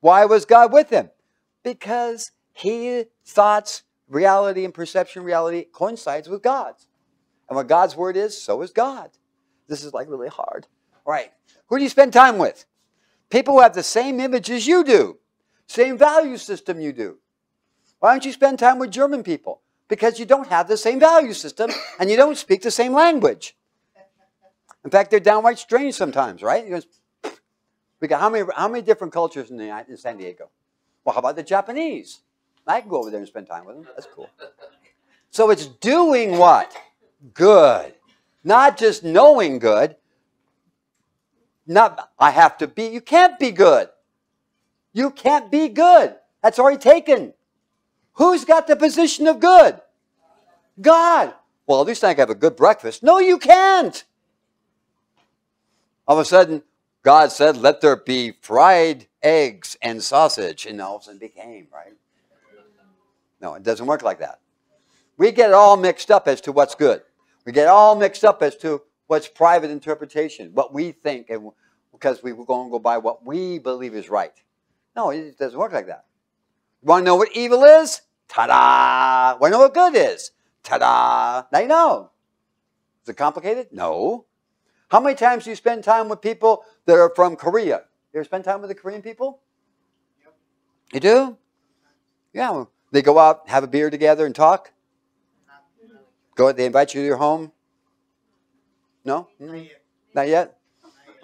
Why was God with him? Because he thoughts, reality, and perception reality coincides with God's. And what God's word is, so is God. This is like really hard. All right. Who do you spend time with? People who have the same image as you do, same value system you do. Why don't you spend time with German people? Because you don't have the same value system and you don't speak the same language. In fact, they're downright strange sometimes, right? we got how many, how many different cultures in, the, in San Diego? Well, how about the Japanese? I can go over there and spend time with them. That's cool. So it's doing what? Good. Not just knowing good. Not, I have to be. You can't be good. You can't be good. That's already taken. Who's got the position of good? God. Well, at least I can have a good breakfast. No, you can't. All of a sudden, God said, Let there be fried eggs and sausage. And all of a sudden became, right? No, it doesn't work like that. We get it all mixed up as to what's good. We get all mixed up as to what's private interpretation, what we think, and because we are going to go by what we believe is right. No, it doesn't work like that. You want to know what evil is? Ta-da! Want to know what good is? Ta-da! Now you know. Is it complicated? No. How many times do you spend time with people that are from Korea? You ever spend time with the Korean people? Yep. You do? Yeah. They go out, have a beer together, and talk. Go. They invite you to their home. No. Mm-hmm. Not yet. Not yet.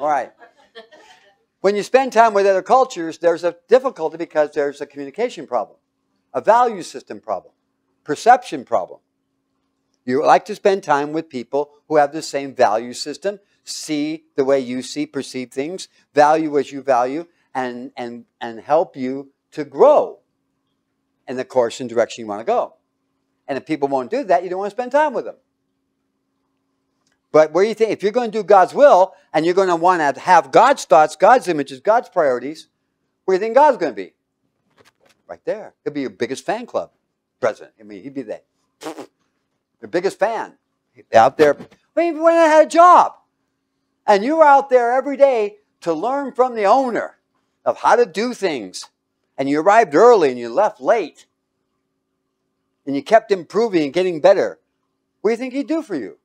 All right. When you spend time with other cultures, there's a difficulty because there's a communication problem, a value system problem, perception problem. You like to spend time with people who have the same value system, see the way you see, perceive things, value as you value, and, and, and help you to grow in the course and direction you want to go. And if people won't do that, you don't want to spend time with them. But where you think, if you're going to do God's will and you're going to want to have God's thoughts, God's images, God's priorities, where do you think God's going to be? Right there. He'll be your biggest fan club president. I mean, he'd be there (laughs) your biggest fan out there. I mean, when I had a job, and you were out there every day to learn from the owner of how to do things, and you arrived early and you left late, and you kept improving and getting better, what do you think he'd do for you?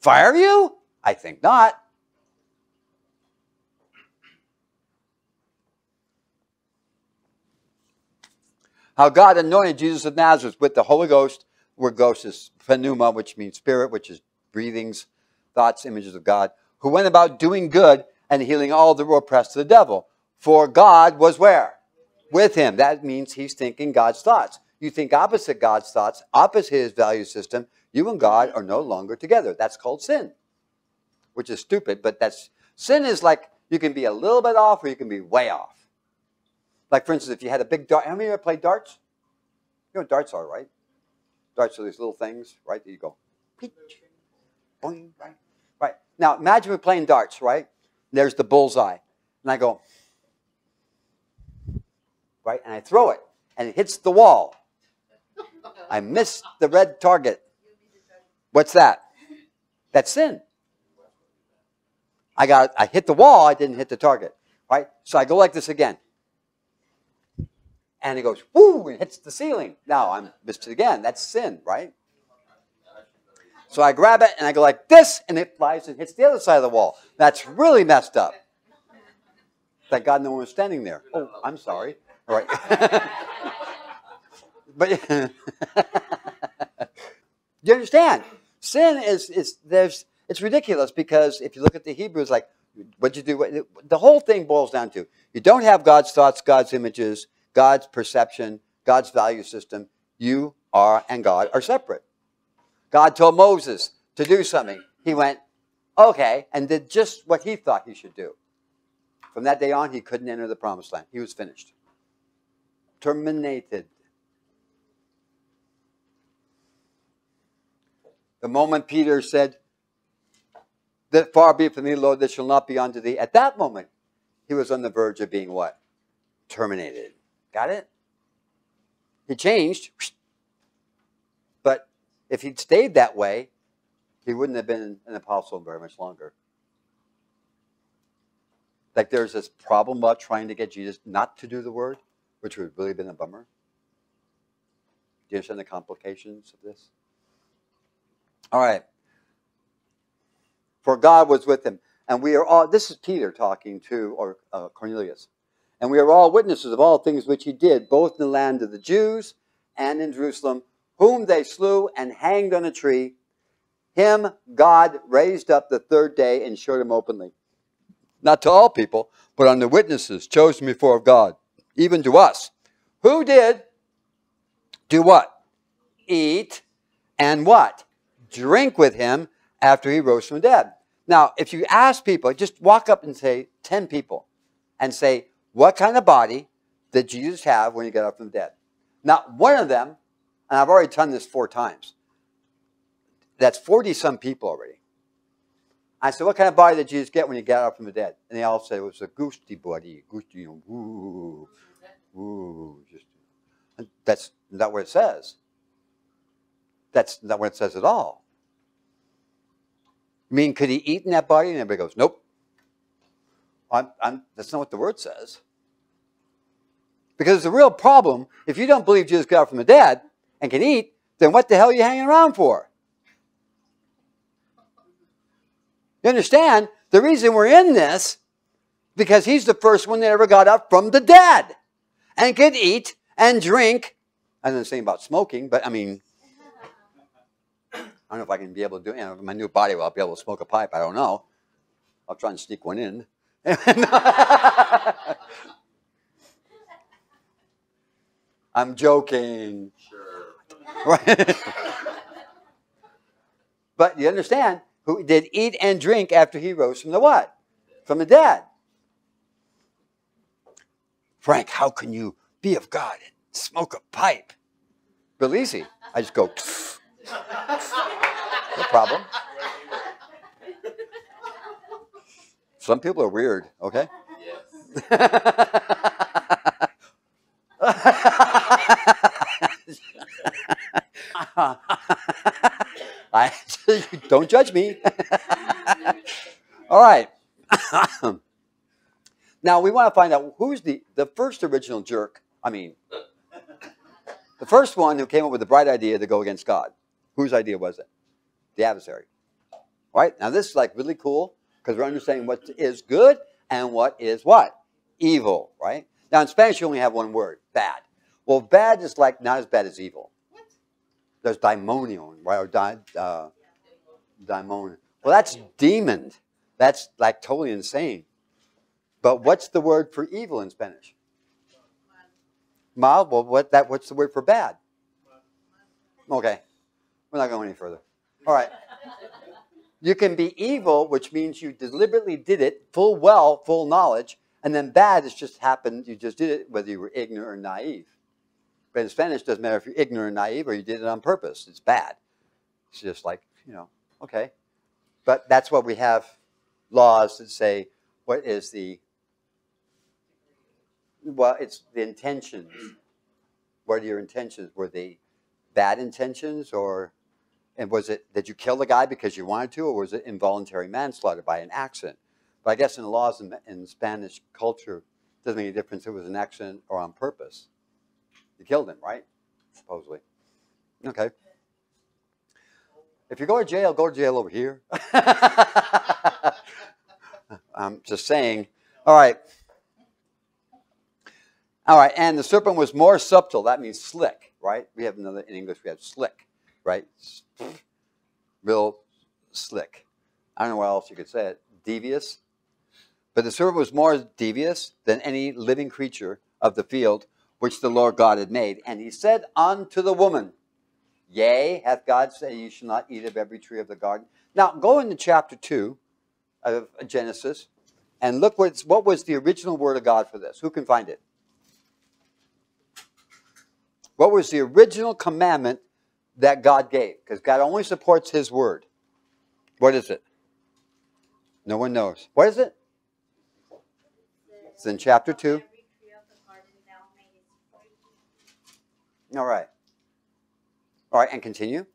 Fire you? I think not. How God anointed Jesus of Nazareth with the Holy Ghost where ghost is pneuma, which means spirit, which is breathings, thoughts, images of God, who went about doing good and healing all were oppressed to the devil. For God was where? With him. That means he's thinking God's thoughts. You think opposite God's thoughts, opposite his value system, you and God are no longer together. That's called sin, which is stupid, but that's sin is like you can be a little bit off or you can be way off. Like, for instance, if you had a big dart, how many of you ever played darts? You know what darts are, right? darts are these little things, right? That you go, boing, right? Right. Now imagine we're playing darts, right? There's the bullseye. And I go, right? And I throw it, and it hits the wall. I missed the red target. What's that? That's sin. I got I hit the wall, I didn't hit the target. Right? So I go like this again and it goes, whoo, and hits the ceiling. Now I'm missed it again. That's sin, right? So I grab it and I go like this, and it flies and hits the other side of the wall. That's really messed up. Thank God no one was standing there. Oh, I'm sorry. All right. (laughs) but (laughs) you understand? Sin is, is there's it's ridiculous because if you look at the Hebrews, like what you do, the whole thing boils down to you don't have God's thoughts, God's images, God's perception, God's value system, you are and God are separate. God told Moses to do something. He went, okay, and did just what he thought he should do. From that day on, he couldn't enter the promised land. He was finished. Terminated. The moment Peter said, that far be it from me, Lord, that shall not be unto thee. At that moment, he was on the verge of being what? Terminated. Got it? He changed. But if he'd stayed that way, he wouldn't have been an apostle very much longer. Like there's this problem about trying to get Jesus not to do the word, which would really have been a bummer. Do you understand the complications of this? All right. For God was with him. And we are all, this is Peter talking to or uh, Cornelius. And we are all witnesses of all things which he did, both in the land of the Jews and in Jerusalem, whom they slew and hanged on a tree. Him God raised up the third day and showed him openly. Not to all people, but on the witnesses chosen before God, even to us. Who did do what? Eat and what? Drink with him after he rose from the dead. Now, if you ask people, just walk up and say 10 people and say, what kind of body did Jesus have when he got up from the dead? Not one of them, and I've already done this four times. That's 40 some people already. I said, What kind of body did Jesus get when he got up from the dead? And they all said it was a goosty body. Know, ooh, ooh. Just, that's not what it says. That's not what it says at all. I mean, could he eat in that body? And everybody goes, Nope. I'm, I'm, that's not what the word says. Because the real problem, if you don't believe Jesus got up from the dead and can eat, then what the hell are you hanging around for? You understand? The reason we're in this, because he's the first one that ever got up from the dead and could eat and drink. I didn't say about smoking, but I mean, I don't know if I can be able to do it. You know, my new body will I'll be able to smoke a pipe. I don't know. I'll try and sneak one in. (laughs) I'm joking. Sure. Right? (laughs) but you understand, who did eat and drink after he rose from the what? From the dead. Frank, how can you be of God and smoke a pipe? Real easy. I just go, (laughs) no problem. Some people are weird, okay? (laughs) I, (laughs) don't judge me. (laughs) All right. (coughs) now we want to find out who's the, the first original jerk. I mean, the first one who came up with the bright idea to go against God. Whose idea was it? The adversary. All right? Now this is like really cool because we're understanding what is good and what is what? Evil, right? Now in Spanish you only have one word, bad. Well, bad is like not as bad as evil. What? There's daimonion, right? Or di, uh, daimon. Well, that's demon. That's like totally insane. But what's the word for evil in Spanish? Mal. Well, what that? What's the word for bad? Okay, we're not going any further. All right. You can be evil, which means you deliberately did it, full well, full knowledge, and then bad is just happened. You just did it, whether you were ignorant or naive. But in Spanish, it doesn't matter if you're ignorant or naive or you did it on purpose. It's bad. It's just like you know, okay. But that's what we have laws that say what is the well, it's the intentions. What are your intentions? Were they bad intentions or and was it did you kill the guy because you wanted to or was it involuntary manslaughter by an accident? But I guess in the laws in, in Spanish culture, it doesn't make any difference if it was an accident or on purpose. You killed him, right? Supposedly. Okay. If you go to jail, go to jail over here. (laughs) I'm just saying. All right. All right, and the serpent was more subtle. That means slick, right? We have another in English. We have slick, right? Real slick. I don't know what else you could say it. Devious. But the serpent was more devious than any living creature of the field which the Lord God had made. And he said unto the woman, Yea, hath God said, You shall not eat of every tree of the garden. Now, go into chapter 2 of Genesis and look what's, what was the original word of God for this. Who can find it? What was the original commandment that God gave? Because God only supports His word. What is it? No one knows. What is it? It's in chapter 2. All right. All right, and continue.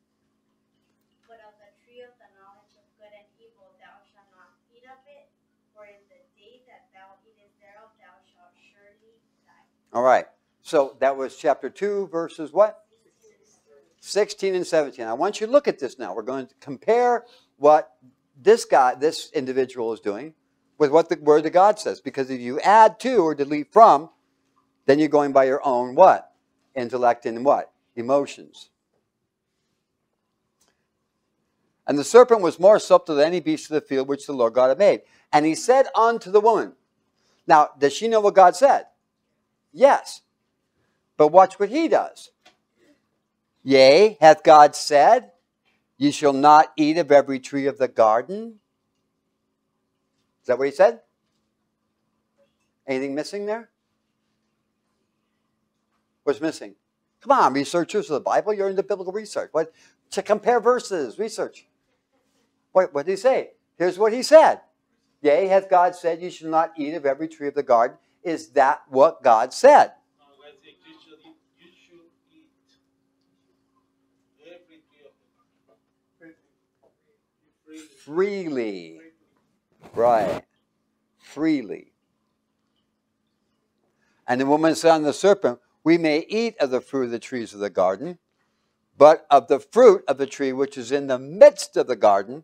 All right. So that was chapter 2, verses what? 16 and 17. I want you to look at this now. We're going to compare what this guy, this individual is doing with what the word of God says. Because if you add to or delete from, then you're going by your own what? Intellect and what? Emotions. And the serpent was more subtle than any beast of the field which the Lord God had made. And he said unto the woman, Now, does she know what God said? Yes. But watch what he does. Yea, hath God said, Ye shall not eat of every tree of the garden? Is that what he said? Anything missing there? What's missing? Come on, researchers of the Bible, you're into biblical research. What to compare verses, research. What, what did he say? Here's what he said. Yea, hath God said, You shall not eat of every tree of the garden? Is that what God said? Freely. Right. Freely. And the woman said unto the serpent, We may eat of the fruit of the trees of the garden, but of the fruit of the tree which is in the midst of the garden,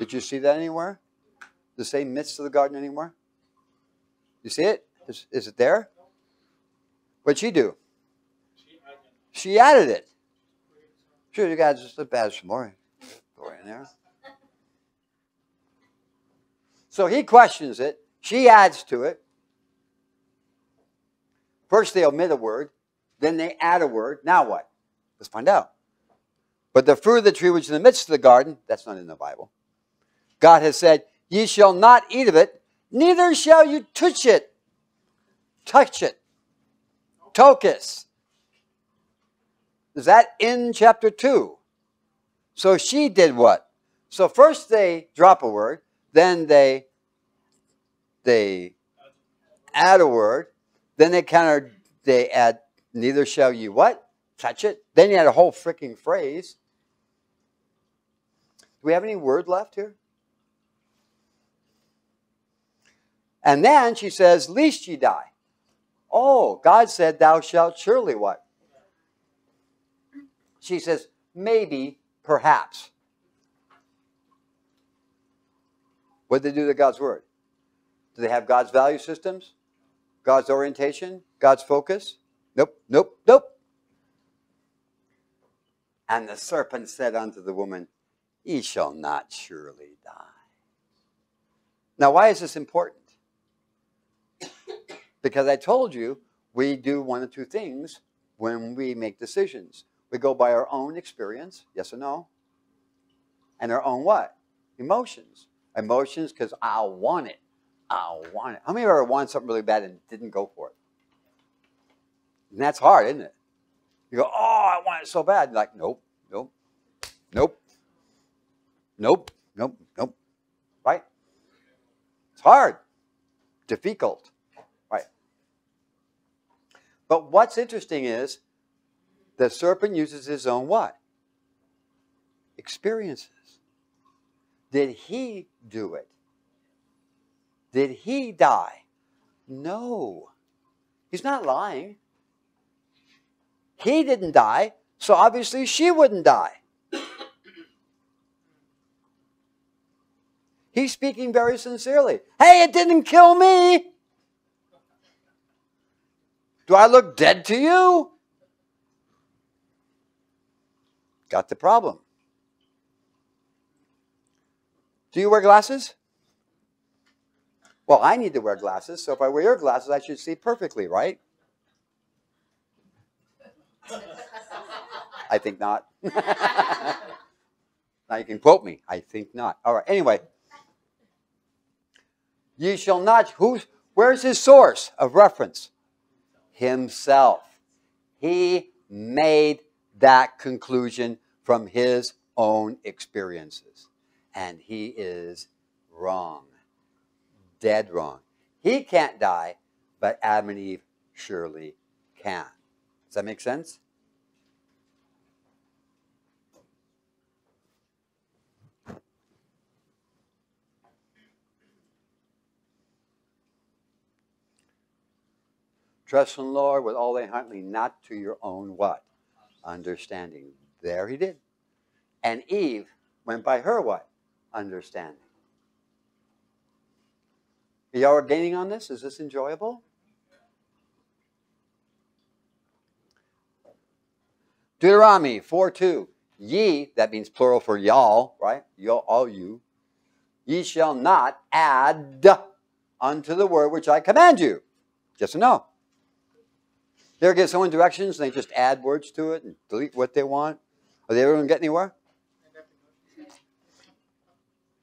Did you see that anywhere? The same midst of the garden anywhere? You see it? Is, is it there? What'd she do? She added it. Sure, you guys just add some more. Go in there. So he questions it. She adds to it. First, they omit a word. Then they add a word. Now what? Let's find out. But the fruit of the tree which is in the midst of the garden, that's not in the Bible. God has said, Ye shall not eat of it, neither shall you touch it. Touch it. Tokus. That in chapter 2? So she did what? So first they drop a word, then they they add a word, then they counter they add neither shall you what? Touch it. Then you had a whole freaking phrase. Do we have any word left here? And then she says, Least ye die. Oh, God said, Thou shalt surely what? She says, Maybe, perhaps. What did they do to God's word? Do they have God's value systems? God's orientation? God's focus? Nope, nope, nope. And the serpent said unto the woman, Ye shall not surely die. Now, why is this important? (coughs) Because I told you we do one of two things when we make decisions. We go by our own experience, yes or no? And our own what? Emotions. Emotions because I want it. I want it. How many of you ever wanted something really bad and didn't go for it? And that's hard, isn't it? You go, oh, I want it so bad. You're like, nope, nope, nope, nope, nope, nope. Right? It's hard, difficult. Right? But what's interesting is the serpent uses his own what? Experiences. Did he do it? Did he die? No. He's not lying. He didn't die, so obviously she wouldn't die. (clears throat) He's speaking very sincerely. Hey, it didn't kill me. Do I look dead to you? Got the problem. Do you wear glasses? Well, I need to wear glasses, so if I wear your glasses, I should see perfectly, right? I think not. (laughs) now you can quote me. I think not. All right. Anyway, ye shall not. Who's? Where's his source of reference? Himself. He made that conclusion from his own experiences, and he is wrong, dead wrong. He can't die, but Adam and Eve surely can. Does that make sense? Trust in the Lord with all thy heart, lean not to your own what? Understanding. There he did. And Eve went by her what? Understanding. Y'all are gaining on this? Is this enjoyable? Deuteronomy 4 2. Ye, that means plural for y'all, right? Y'all, all you. Ye shall not add unto the word which I command you. Yes or no? You ever give someone directions and they just add words to it and delete what they want? Are they ever going to get anywhere?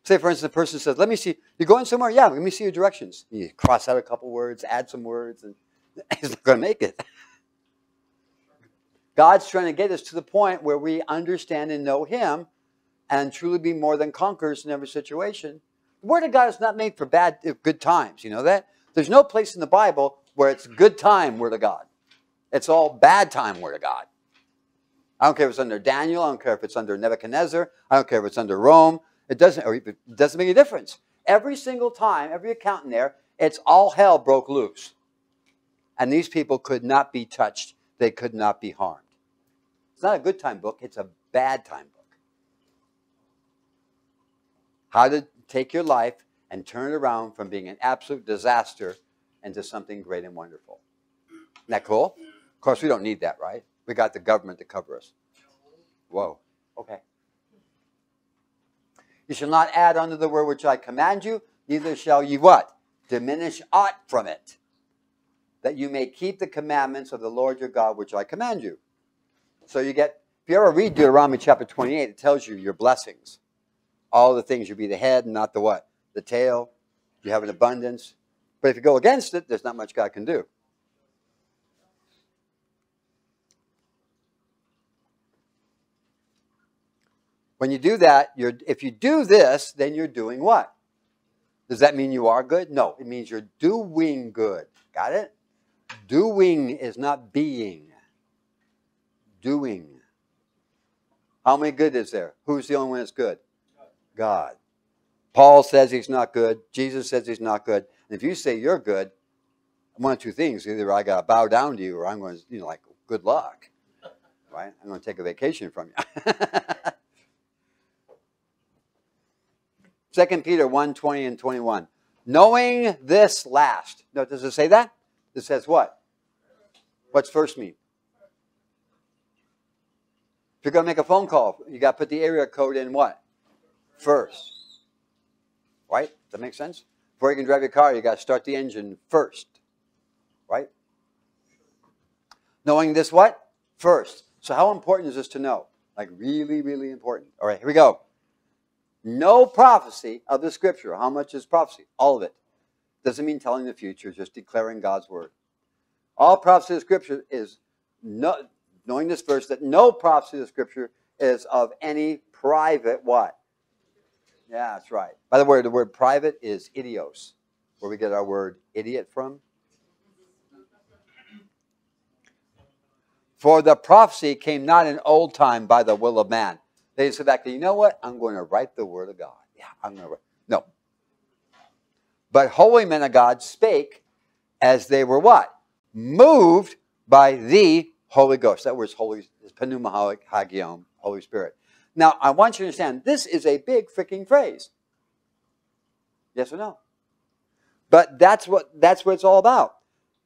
Say, for instance, the person says, let me see, you're going somewhere? Yeah, let me see your directions. You cross out a couple words, add some words, and (laughs) he's not going to make it. God's trying to get us to the point where we understand and know Him and truly be more than conquerors in every situation. The Word of God is not made for bad, good times. You know that? There's no place in the Bible where it's good time Word of God. It's all bad time Word of God. I don't care if it's under Daniel. I don't care if it's under Nebuchadnezzar. I don't care if it's under Rome. It doesn't, or it doesn't make a difference. Every single time, every account in there, it's all hell broke loose. And these people could not be touched. They could not be harmed. It's not a good time book. It's a bad time book. how to take your life and turn it around from being an absolute disaster into something great and wonderful. Isn't that cool? Of course, we don't need that, right? We got the government to cover us. Whoa. Okay. You shall not add unto the word which I command you, neither shall ye what? Diminish aught from it, that you may keep the commandments of the Lord your God which I command you. So you get, if you ever read Deuteronomy chapter 28, it tells you your blessings. All the things, you'll be the head and not the what? The tail. You have an abundance. But if you go against it, there's not much God can do. When you do that, you're, if you do this, then you're doing what? Does that mean you are good? No, it means you're doing good. Got it? Doing is not being. Doing. How many good is there? Who's the only one that's good? God. Paul says he's not good. Jesus says he's not good. And if you say you're good, one of two things. Either I got to bow down to you or I'm going to, you know, like, good luck. Right? I'm going to take a vacation from you. (laughs) 2 Peter 1 20 and 21. Knowing this last. No, does it say that? It says what? What's first mean? If you're going to make a phone call, you got to put the area code in what? First. Right? Does that make sense? Before you can drive your car, you got to start the engine first. Right? Knowing this what? First. So how important is this to know? Like really, really important. All right, here we go. No prophecy of the scripture. How much is prophecy? All of it. Doesn't mean telling the future, just declaring God's word. All prophecy of scripture is no, knowing this verse that no prophecy of scripture is of any private what? Yeah, that's right. By the way, the word private is idios, where we get our word idiot from. For the prophecy came not in old time by the will of man. They said back, you know what? I'm going to write the word of God. Yeah, I'm going to write. No. But holy men of God spake as they were what? Moved by the Holy Ghost. That word's holy is pneuma hagion, Holy Spirit. Now, I want you to understand, this is a big freaking phrase. Yes or no? But that's what that's what it's all about.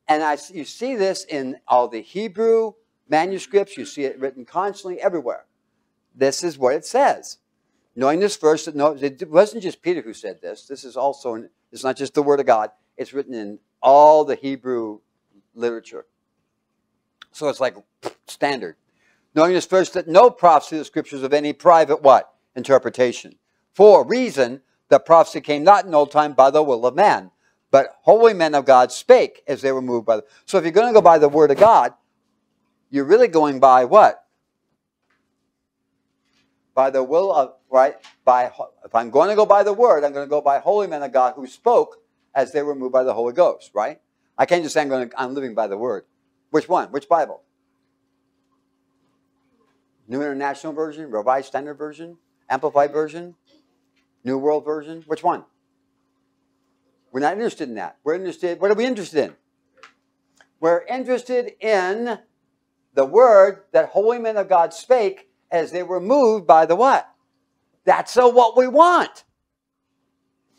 And I, you see this in all the Hebrew manuscripts. You see it written constantly everywhere. This is what it says. Knowing this verse, that no, it wasn't just Peter who said this. This is also, it's not just the Word of God. It's written in all the Hebrew literature. So it's like standard. Knowing this verse, that no prophecy of the Scriptures of any private what? Interpretation. For reason, the prophecy came not in old time by the will of man, but holy men of God spake as they were moved by the... So if you're going to go by the Word of God, you're really going by what? By the will of, right? By, if I'm going to go by the word, I'm going to go by holy men of God who spoke as they were moved by the Holy Ghost, right? I can't just say I'm going to, I'm living by the word. Which one? Which Bible? New International Version, Revised Standard Version, Amplified Version, New World Version? Which one? We're not interested in that. We're interested, what are we interested in? We're interested in the word that holy men of God spake as they were moved by the what? That's so what we want.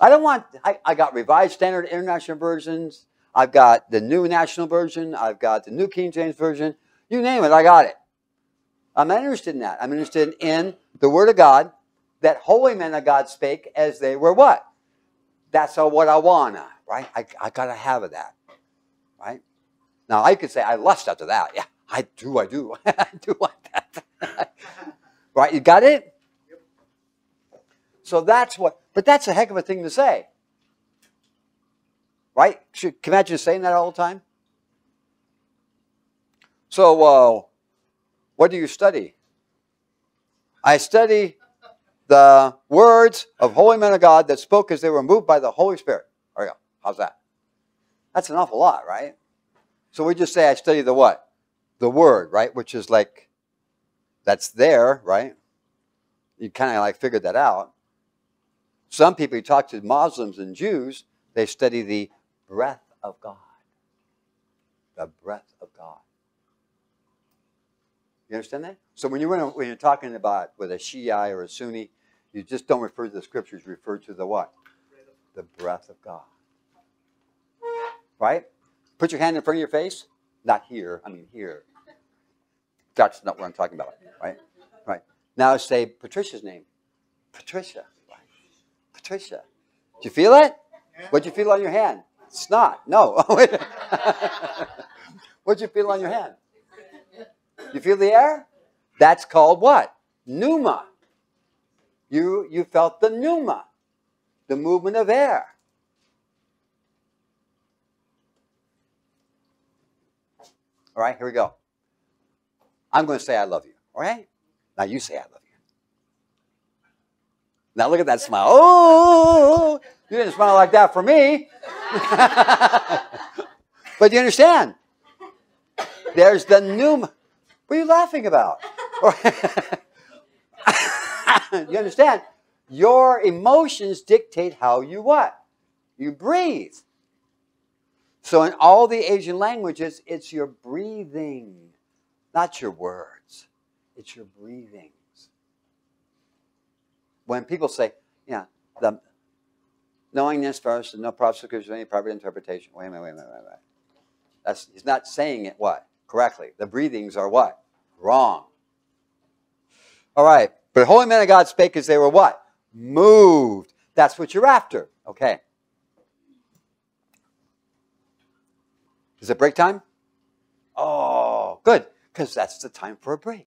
I don't want, I, I got Revised Standard International versions. I've got the New National Version. I've got the New King James Version. You name it, I got it. I'm not interested in that. I'm interested in the Word of God that holy men of God spake as they were what? That's all what I want, right? I, I got to have of that, right? Now, I could say I lust after that. (laughs) Yeah, I do, I do. (laughs) I do want that. (laughs) right? You got it? So that's what, but that's a heck of a thing to say. Right? Can you imagine saying that all the time? So, uh, what do you study? I study the words of holy men of God that spoke as they were moved by the Holy Spirit. There you go. How's that? That's an awful lot, right? So we just say I study the what? The word, right? Which is like that's there, right? You kind of like figured that out. Some people, you talk to Muslims and Jews, they study the breath of God. The breath of God. You understand that? So when you're, when you're talking about with a Shiite or a Sunni, You just don't refer to the scriptures, refer to the what? The breath of God. Right? Put your hand in front of your face. Not here, I mean here. That's not what I'm talking about, right? Right. Now say Patricia's name. Patricia. Right. Patricia. Do you feel it? What'd you feel on your hand? Snot. No. (laughs) What'd you feel on your hand? You feel the air? That's called what? Pneuma. You, you felt the pneuma, the movement of air. All right, here we go. I'm going to say I love you. All right? Now you say I love you. Now look at that smile. Oh, you didn't smile like that for me. (laughs) but you understand? There's the pneuma. What are you laughing about? (laughs) you understand? Your emotions dictate how you what? You breathe. So in all the Asian languages, it's your breathing, not your words. It's your breathings. When people say, yeah, the knowing this first and no of any private interpretation. Wait a minute, wait a minute, wait a minute. That's he's not saying it what? Correctly. The breathings are what? Wrong. All right. But holy men of God spake as they were what? Moved. That's what you're after. Okay. Is it break time? Oh, good, because that's the time for a break.